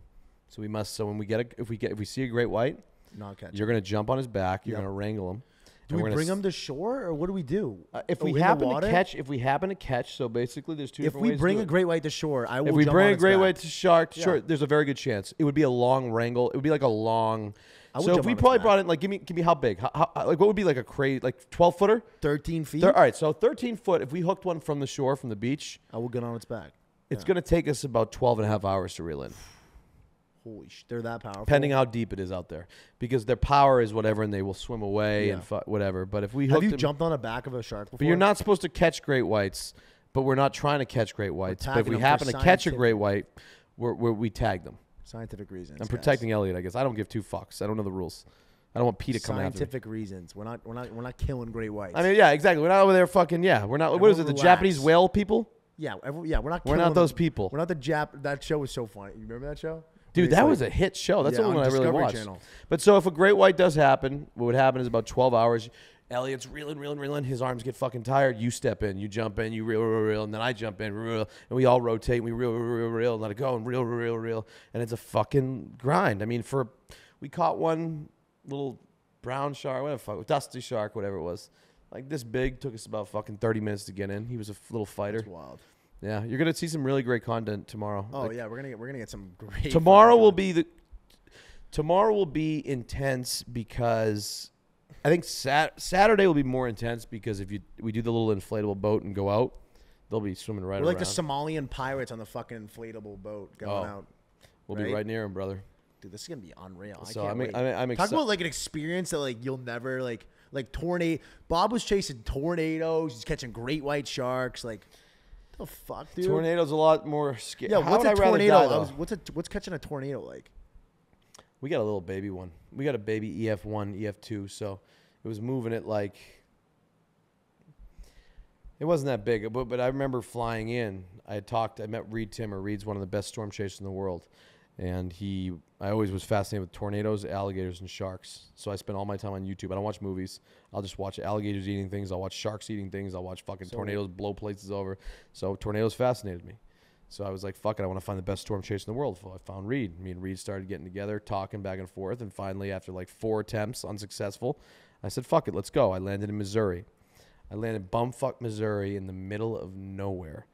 S2: So we must. So when we get a, if we get if we see a great white,
S1: not catching.
S2: you're gonna jump on his back. You're
S1: Yep.
S2: gonna wrangle him.
S1: Do
S2: and
S1: we
S2: we're gonna
S1: bring
S2: s-
S1: them to shore or what do we do?
S2: Uh, if we
S1: in the
S2: happen to
S1: water?
S2: catch, if we happen to catch, so basically there's two.
S1: If
S2: different
S1: we
S2: ways to
S1: bring
S2: do
S1: a
S2: it.
S1: great white to shore, I will.
S2: if we
S1: jump
S2: bring
S1: on
S2: a
S1: its
S2: great
S1: back.
S2: white to shark, sure, there's a very good chance it would be a long wrangle. It would be like a long.
S1: Would
S2: So if
S1: jump
S2: we
S1: on its
S2: probably
S1: back.
S2: brought in like give me give me how big? How, how, like what would be like a crazy like 12 footer?
S1: thirteen feet,
S2: Thir- all right, so 13 foot. If we hooked one from the shore from the beach,
S1: I will get on its back.
S2: It's going to take us about 12 and a half hours to reel in,
S1: Holy sh! They're that powerful.
S2: depending how deep it is out there. Because their power is whatever, and they will swim away and fu- whatever. But if we
S1: Have you
S2: them-
S1: jumped on the back of a shark before?
S2: but you're not supposed to catch great whites. But we're not trying to catch great whites. But if we happen to catch a great white, we're, we're, we tag them.
S1: scientific reasons.
S2: I'm
S1: guys.
S2: protecting Elliot, I guess. I don't give two fucks. I don't know the rules. I don't want P to come after
S1: scientific reasons. We're not. We're not. We're not killing great whites.
S2: I mean, yeah, exactly. We're not over there fucking, yeah. We're not, what is it,
S1: Everyone
S2: the Japanese whale people?
S1: yeah, every, yeah. We're not.
S2: We're not those
S1: them.
S2: people.
S1: We're not the Jap. That show was so funny. You remember that show?
S2: Dude, that
S1: like-
S2: was a hit show. That's
S1: Yeah,
S2: the one I really watched.
S1: Channel.
S2: But so if a great white does happen, what would happen is about 12 hours. Elliot's reeling, reeling, reeling. His arms get fucking tired. You step in, you jump in, you reel, reel, reel, and then I jump in, reel, and we all rotate. And we reel, reel, reel, reel, and let it go, and reel, reel, reel, and it's a fucking grind. I mean, for we caught one little brown shark, whatever, fuck, dusty shark, whatever it was, like this big. Took us about fucking 30 minutes to get in. He was a little fighter.
S1: That's wild.
S2: Yeah, you're gonna see some really great content tomorrow.
S1: Oh
S2: Like,
S1: yeah, we're gonna get. We're gonna get some great.
S2: tomorrow will be the tomorrow will be intense because I think sat, Saturday will be more intense because if you we do the little inflatable boat and go out, they'll be swimming right
S1: We're like the. Somalian pirates on the fucking inflatable boat going
S2: Oh,
S1: out.
S2: we'll be
S1: right?
S2: right near him, brother.
S1: Dude, this is gonna be unreal. I
S2: So
S1: can't
S2: I'm
S1: wait.
S2: I'm, I'm
S1: Talk about like an experience that like you'll never like like tornado. Bob was chasing tornadoes. He's catching great white sharks. Like the fuck, dude.
S2: Tornado's a lot more scary.
S1: Yeah,
S2: How
S1: what's
S2: would
S1: a
S2: I rather
S1: tornado?
S2: die,
S1: I
S2: though?
S1: was- what's a what's catching a tornado like?
S2: We got a little baby one. We got a baby EF1, EF2, so it was moving it like it wasn't that big, but but I remember flying in. I had talked. I met Reed Timmer. Reed's one of the best storm chasers in the world, and he. I always was fascinated with tornadoes, alligators, and sharks. So I spend all my time on YouTube. I don't watch movies. I'll just watch alligators eating things. I'll watch sharks eating things. I'll watch fucking tornadoes blow places over. So tornadoes fascinated me. So I was like, fuck it, I want to find the best storm chase in the world. So I found Reed. Me and Reed started getting together, talking back and forth, and finally, after like four attempts, unsuccessful, I said, fuck it, let's go. I landed in Missouri. I landed bumfuck Missouri in the middle of nowhere.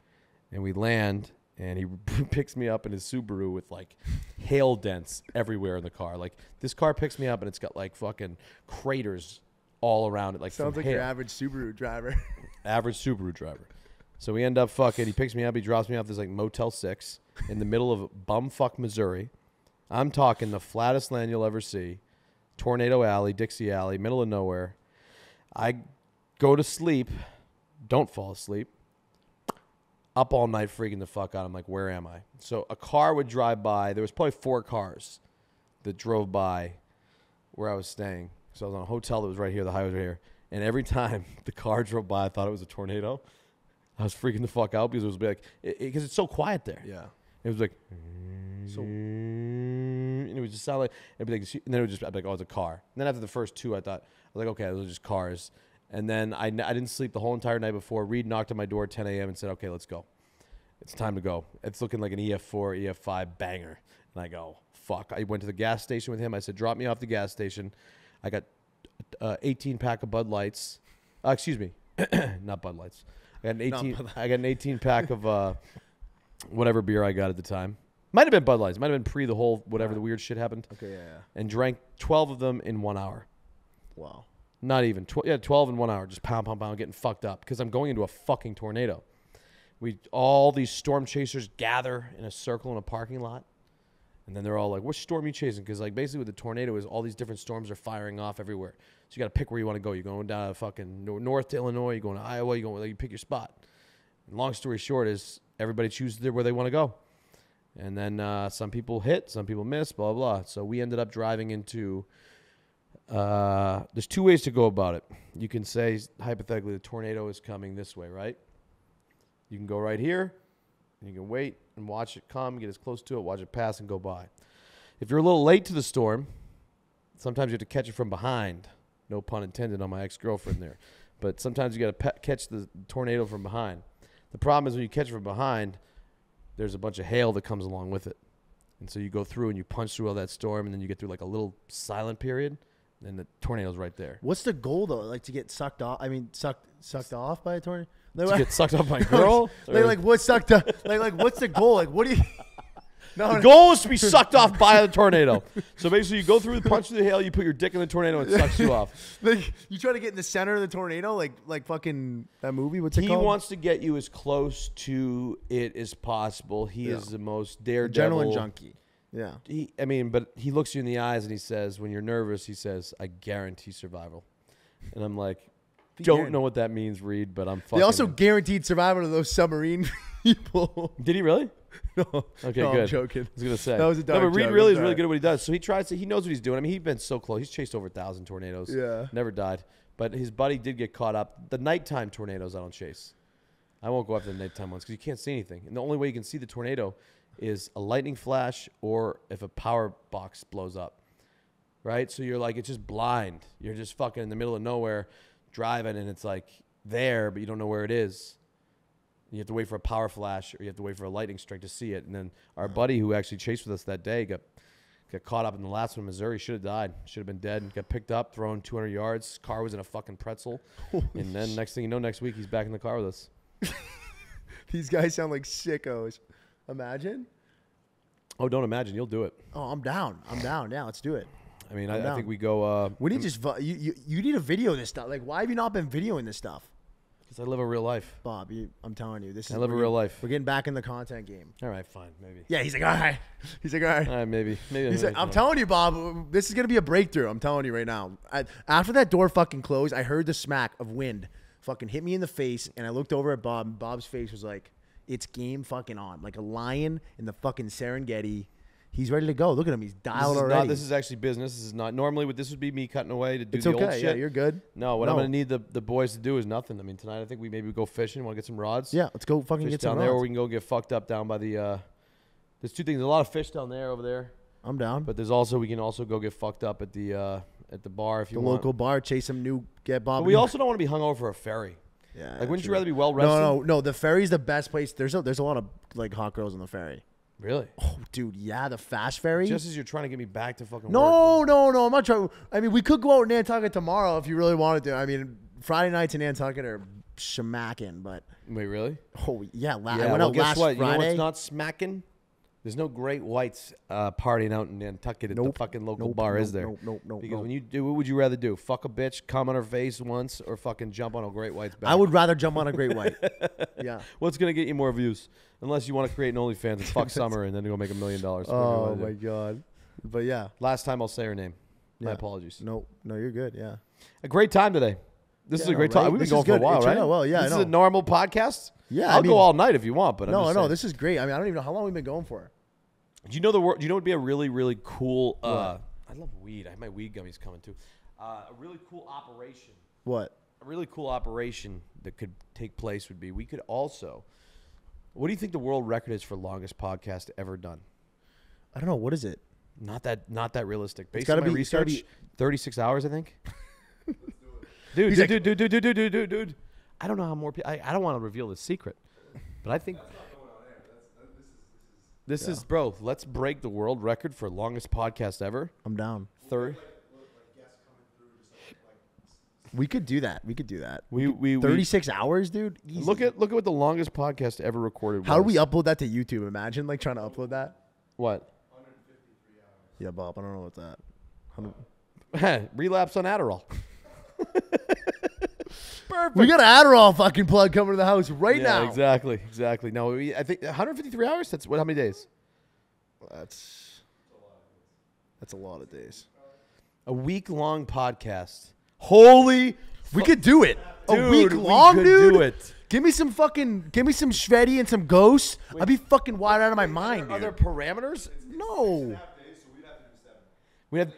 S2: And we land, and he picks me up in his Subaru with like hail dents everywhere in the car. Like this car picks me up, and it's got like fucking craters all around it. Like
S1: Sounds like your average Subaru driver.
S2: average Subaru driver. So we end up fucking. He picks me up. He drops me off this like Motel Six in the middle of bumfuck Missouri. I'm talking the flattest land you'll ever see, Tornado Alley, Dixie Alley, middle of nowhere. I go to sleep, don't fall asleep. Up all night, freaking the fuck out. I'm like, where am I? So a car would drive by. There was probably four cars that drove by where I was staying. So I was on a hotel that was right here. The highway was right here. And every time the car drove by, I thought it was a tornado. I was freaking the fuck out because it was like because it's so quiet there.
S1: yeah.
S2: It was like
S1: So
S2: and it would just sound like it'd be like and then it would just I'd be like oh it's a car. And then after the first two, I thought I was like okay those are just cars. And then I, I didn't sleep the whole entire night before. Reed knocked on my door at 10 a.m. and said okay let's go. It's time to go. It's looking like an E EF4 EF5 banger. And I go fuck. I went to the gas station with him. I said drop me off the gas station. I got uh, 18 pack of Bud Lights. Uh, excuse me, not Bud Lights. I got an 18. I got an 18 pack of uh, whatever beer I got at the time. Might have been Bud Lights. Might have been pre the whole whatever the weird shit happened.
S1: Okay, yeah, yeah.
S2: And drank 12 of them in one hour.
S1: Wow.
S2: Not even. Tw- yeah, 12 in one hour. Just pound, pound, pound, getting fucked up because I'm going into a fucking tornado. We all these storm chasers gather in a circle in a parking lot, and then they're all like, "Which storm you chasing?" Because like basically with the tornado is all these different storms are firing off everywhere. So you got to pick where you want to go. You're going down to fucking nor- north to Illinois. You're going to Iowa. You're going. Like, you pick your spot. And long story short is everybody chooses where they want to go, and then uh, some people hit, some people miss, blah blah. So we ended up driving into. Uh, there's two ways to go about it. You can say hypothetically the tornado is coming this way, right? You can go right here, and you can wait and watch it come, get as close to it, watch it pass, and go by. If you're a little late to the storm, sometimes you have to catch it from behind. No pun intended on my ex girlfriend there. But sometimes you got to pe- catch the tornado from behind. The problem is when you catch it from behind, there's a bunch of hail that comes along with it. And so you go through and you punch through all that storm, and then you get through like a little silent period, and the tornado's right there.
S1: What's the goal though? Like to get sucked off? I mean, sucked sucked off by a tornado?
S2: To get sucked off by a girl?
S1: like, like what sucked up? Like like what's the goal? Like what do you? No,
S2: The goal is to be sucked off by the tornado. So basically, you go through, the punch through the hail, you put your dick in the tornado, and it sucks you off.
S1: Like you try to get in the center of the tornado, like like fucking that movie. What's it
S2: He
S1: called?
S2: wants to get you as close to it as possible. He
S1: Yeah.
S2: is the most daredevil.
S1: adrenaline junkie. Yeah.
S2: He, I mean, but he looks you in the eyes and he says, when you're nervous, he says, "I guarantee survival." And I'm like, don't know what that means, Reed, but I'm fucking.
S1: They also guaranteed survival to those submarine people.
S2: did he really?
S1: no,
S2: Okay,
S1: no,
S2: good.
S1: I'm joking.
S2: I was gonna say
S1: That was a
S2: no, but
S1: dark
S2: Reed
S1: joke,
S2: really is really good at what he does. So he tries to. He knows what he's doing. I mean, he's been so close. He's chased over a thousand tornadoes.
S1: Yeah.
S2: never died. But his buddy did get caught up. The nighttime tornadoes I don't chase. I won't go after the nighttime ones because you can't see anything. And the only way you can see the tornado is a lightning flash or if a power box blows up. Right? So you're like, it's just blind. You're just fucking in the middle of nowhere driving and it's like there, but you don't know where it is. You have to wait for a power flash or you have to wait for a lightning strike to see it. And then our buddy who actually chased with us that day got got caught up in the last one in Missouri. Should have died. Should have been dead. Got picked up, thrown 200 yards. Car was in a fucking pretzel. and then next thing you know, next week he's back in the car with us.
S1: These guys sound like sickos. Imagine.
S2: Oh, don't imagine. You'll do it.
S1: Oh, I'm down. I'm down. Yeah, let's do it.
S2: I mean, I, I think we go. Uh,
S1: We need just vo- you, you you need to video this stuff. Like, why have you not been videoing this stuff,
S2: because I live a real life.
S1: Bob? You, I'm telling you, this is
S2: I live a real life.
S1: We're getting back in the content game.
S2: All right, fine, maybe.
S1: Yeah, he's like, all right. He's like, all right.
S2: All right, maybe. Maybe.
S1: He's
S2: maybe
S1: like, I'm telling you, Bob, this is gonna be a breakthrough. I'm telling you right now. I, after that door fucking closed, I heard the smack of wind fucking hit me in the face, and I looked over at Bob. And Bob's face was like, "It's game fucking on, like a lion in the fucking Serengeti." He's ready to go. Look at him. He's
S2: This
S1: dialed
S2: is,
S1: already.
S2: not, this is actually business. This is not normally. What this would be me cutting away to do
S1: it's
S2: the
S1: okay.
S2: old
S1: Yeah,
S2: shit.
S1: you're good.
S2: no, what I'm gonna need the, the boys to do is nothing. I mean, tonight I think we maybe go fishing. Want to get some rods?
S1: Yeah, let's go fucking
S2: fish
S1: get
S2: down
S1: some
S2: there, or we can go get fucked up down by the. Uh, there's two things. There's a lot of fish down there over there,
S1: I'm down.
S2: but there's also we can also go get fucked up at the uh, at the bar if you want.
S1: the local bar, chase some new, get Bob.
S2: But we also don't want to be hung over for a ferry.
S1: Yeah.
S2: Like, wouldn't you rather be well rested?
S1: No, no, no. The ferry's the best place. There's a there's a lot of like hot girls on the ferry.
S2: Really?
S1: Oh, dude, yeah, the fast ferry.
S2: Just as you're trying to get me back to fucking
S1: no,
S2: work.
S1: no, no. I'm not trying. I mean, we could go out in Nantucket tomorrow if you really wanted to. I mean, Friday nights in Nantucket are smacking, but
S2: Wait, really?
S1: oh yeah, la-
S2: yeah.
S1: I went
S2: well,
S1: out last
S2: what? You know
S1: Friday.
S2: what's not smacking? There's no great whites uh, partying out in Nantucket at the fucking local
S1: Nope,
S2: bar,
S1: nope,
S2: is there?
S1: nope, nope, nope,
S2: Because
S1: nope.
S2: when you do, what would you rather do? Fuck a bitch, come on her face once, or fucking jump on a great white's back?
S1: I would rather jump on a great white. yeah.
S2: What's gonna get you more views? Unless you want to create an OnlyFans and fuck Summer and then go make a million dollars.
S1: Oh my god. But yeah.
S2: Last time I'll say her name. My apologies.
S1: No, no, you're good. Yeah.
S2: A great time today. This is a great
S1: right?
S2: time. We've been
S1: This
S2: going for a while, right?
S1: well, yeah, I
S2: This is a normal podcast.
S1: Yeah, I
S2: I'll
S1: mean-
S2: go all night if you want, but I'm
S1: no, no, this is great. I mean, I don't even know how long we've been going for.
S2: Do you know the word? Do you know what would be a really, really cool? Uh, I love weed. I have my weed gummies coming too. Uh, a really cool operation.
S1: What?
S2: A really cool operation that could take place would be we could also. What do you think the world record is for longest podcast ever done?
S1: I don't know. What is it?
S2: Not that, not that realistic. Based
S1: gotta
S2: on my
S1: be- it's gotta
S2: research,
S1: be-
S2: thirty-six hours, I think. dude,
S1: He's
S2: dude,
S1: like-
S2: dude, dude, dude, dude, dude, dude, dude. I don't know how more people. I, I don't want to reveal the secret, but I think. This is, bro. Let's break the world record for longest podcast ever.
S1: I'm down.
S2: Third.
S1: We could do that. We could do that.
S2: We we, we
S1: 36 hours, dude. Easy.
S2: look at look at what the longest podcast ever recorded.
S1: How do we upload that to YouTube? Imagine like trying to upload that.
S2: what?
S1: Yeah, Bob. I don't know what's that. 100
S2: Relapse on Adderall. Perfect.
S1: We got an Adderall fucking plug coming to the house right
S2: yeah,
S1: now.
S2: exactly, exactly. No, we, I think 153 hours. That's what? How many days?
S1: That's that's a lot of days.
S2: A week long podcast. Holy,
S1: We could do it. a
S2: Dude,
S1: week
S2: we
S1: long,
S2: could
S1: dude.
S2: do it.
S1: Give me some fucking. Give me some Shreddy and some Ghosts. I'd be fucking wired out of my mind,
S2: Are there
S1: dude.
S2: parameters?
S1: No.
S2: We have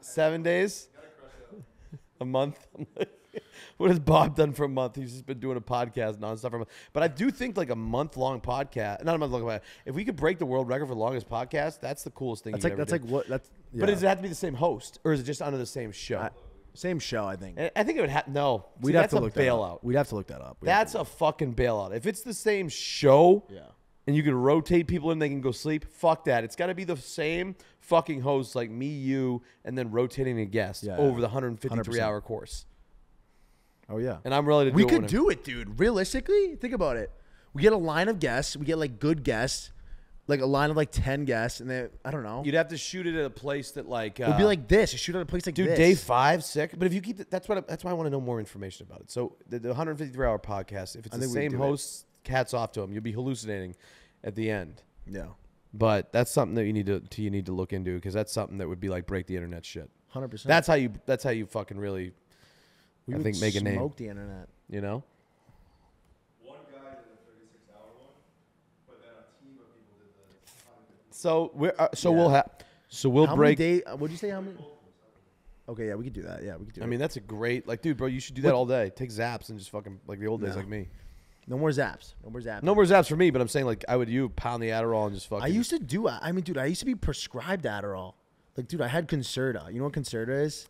S2: seven days, a month. what has Bob done for a month? He's just been doing a podcast nonstop for a month. But I do think like a month long podcast, not a month long. podcast, If we could break the world record for longest podcast, that's the coolest thing.
S1: That's like that's like what that's.
S2: But does it have to be the same host, or is it just under the same show?
S1: I- same show? I think.
S2: I think it would have no.
S1: We'd
S2: See,
S1: have to look
S2: bailout.
S1: that up. We'd have to look that up. We'd
S2: That's a fucking bailout. If it's the same show,
S1: yeah.
S2: and you can rotate people in, they can go sleep. Fuck that. It's got to be the same fucking host, like me, you, and then rotating a guest
S1: Yeah,
S2: over
S1: yeah.
S2: the 153
S1: 100%.
S2: hour course.
S1: Oh yeah.
S2: And I'm ready to
S1: we
S2: do it.
S1: could do it, dude. Realistically, think about it. We get a line of guests. We get like good guests, like a line of like ten guests, and then I don't know.
S2: You'd have to shoot it at a place that like uh,
S1: It'd be like this. You shoot at a place like
S2: dude,
S1: this.
S2: day five, sick. But if you keep, the, that's what I, that's why I want to know more information about it. So the, the 153 hour podcast, if it's
S1: I
S2: the same
S1: it.
S2: host, cats off to them. You'll be hallucinating at the end.
S1: Yeah,
S2: But that's something that you need to, to you need to look into because that's something that would be like break the internet shit.
S1: hundred percent.
S2: That's how you that's how you fucking really
S1: we
S2: I
S1: would
S2: think make a name.
S1: Smoke the internet.
S2: you know.
S4: One guy did the 36 hour one, but then a team of people did the
S2: So we're uh, so
S1: Yeah.
S2: we'll have so we'll
S1: how
S2: break.
S1: many days? What'd you say? How many? Okay, yeah, we could do that. Yeah, we could do
S2: I
S1: it.
S2: mean that's a great like dude, bro. You should do that
S1: What-
S2: all day. Take zaps and just fucking like the old days
S1: No.
S2: like me.
S1: no more zaps. No more zaps.
S2: No more zaps for me, but I'm saying like I would you pound the Adderall and just fucking.
S1: I used to do. I mean, dude, I used to be prescribed Adderall. Like, dude, I had Concerta. You know what Concerta is?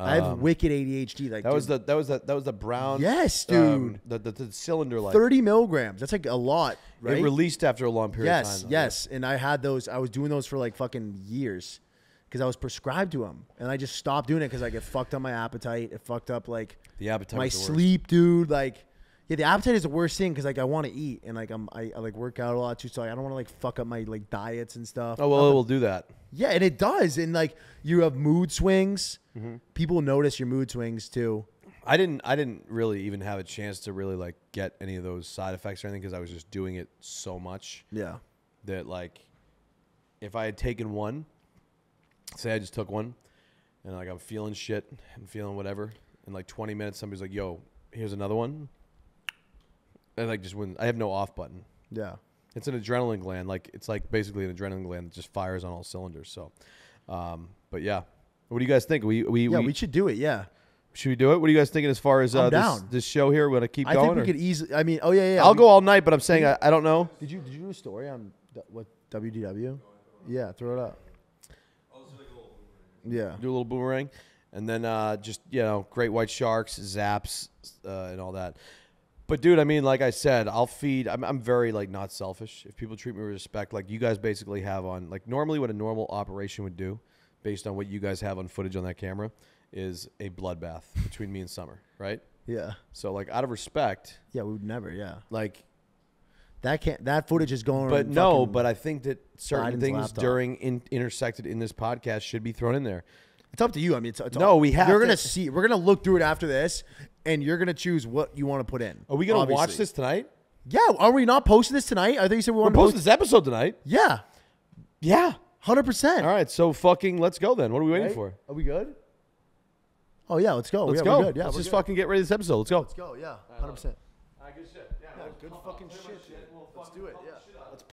S1: I have
S2: Um,
S1: wicked ADHD. Like
S2: That was
S1: dude,
S2: the that was the that was the brown.
S1: Yes,
S2: um,
S1: dude.
S2: the, the the cylinder like.
S1: 30 milligrams. That's like a lot, right?
S2: It released after a long period
S1: yes,
S2: of time. though,
S1: yes. And I had those. I was doing those for like fucking years because I was prescribed to them, and I just stopped doing it because like it fucked up my appetite. It fucked up like
S2: The appetite.
S1: my
S2: was the worst.
S1: sleep, dude. Like, yeah, the appetite is the worst thing because like I want to eat and like I'm I, I like work out a lot too, so like, I don't want to like fuck up my like diets and stuff.
S2: Oh well, it will do that.
S1: Yeah, and it does, and like you have mood swings.
S2: Mm-hmm.
S1: People notice your mood swings too.
S2: I didn't I didn't really even have a chance to really like get any of those side effects or anything because I was just doing it so much.
S1: Yeah.
S2: that like if I had taken one, say I just took one, and like I'm feeling shit and feeling whatever, in like 20 minutes somebody's like, "Yo, here's another one," and like just when I have no off button,
S1: Yeah.
S2: it's an adrenaline gland. Like it's like basically an adrenaline gland that just fires on all cylinders. So, um, but yeah, what do you guys think? We we,
S1: Yeah,
S2: we,
S1: we should do it. Yeah.
S2: should we do it? What are you guys thinking as far as uh, this, this show here? We're gonna keep
S1: I
S2: going.
S1: think we
S2: or-
S1: could easily. I mean, oh yeah, yeah.
S2: I'll
S1: we-
S2: go all night, but I'm saying I, I don't know.
S1: Did you did you do a story on what WDW? Yeah, throw it up. Yeah.
S2: do a little boomerang. and then uh, just you know, great white sharks, zaps, uh, and all that. But dude, I mean, like I said, I'll feed. I'm, I'm very like not selfish. If people treat me with respect, like you guys basically have on, like normally what a normal operation would do, based on what you guys have on footage on that camera, is a bloodbath between me and Summer, right?
S1: Yeah.
S2: So like out of respect,
S1: Yeah, we would never. Yeah.
S2: like
S1: That can't. That footage is going.
S2: But no, but I think that certain
S1: Biden's
S2: things
S1: laptop.
S2: during in, intersected in this podcast should be thrown in there.
S1: it's up to you. I mean, it's, it's
S2: No,
S1: all-
S2: we have
S1: You're
S2: to-
S1: gonna see. We're gonna look through it after this, and you're gonna choose what you want to put in.
S2: Are we gonna watch this tonight?
S1: Yeah. Are we not posting this tonight? I think you said we
S2: We're
S1: want to
S2: posting
S1: post.
S2: this episode tonight.
S1: Yeah.
S2: Yeah.
S1: Hundred percent.
S2: All right. So fucking let's go then. What are we waiting for?
S1: Are we good? Oh yeah, let's go.
S2: Let's
S1: yeah,
S2: go.
S1: We're good. Yeah,
S2: let's just
S1: good.
S2: fucking get ready to this episode. Let's go.
S1: Let's go. Yeah, hundred percent.
S2: good shit. Yeah.
S1: Good fucking shit. Let's do it. Yeah.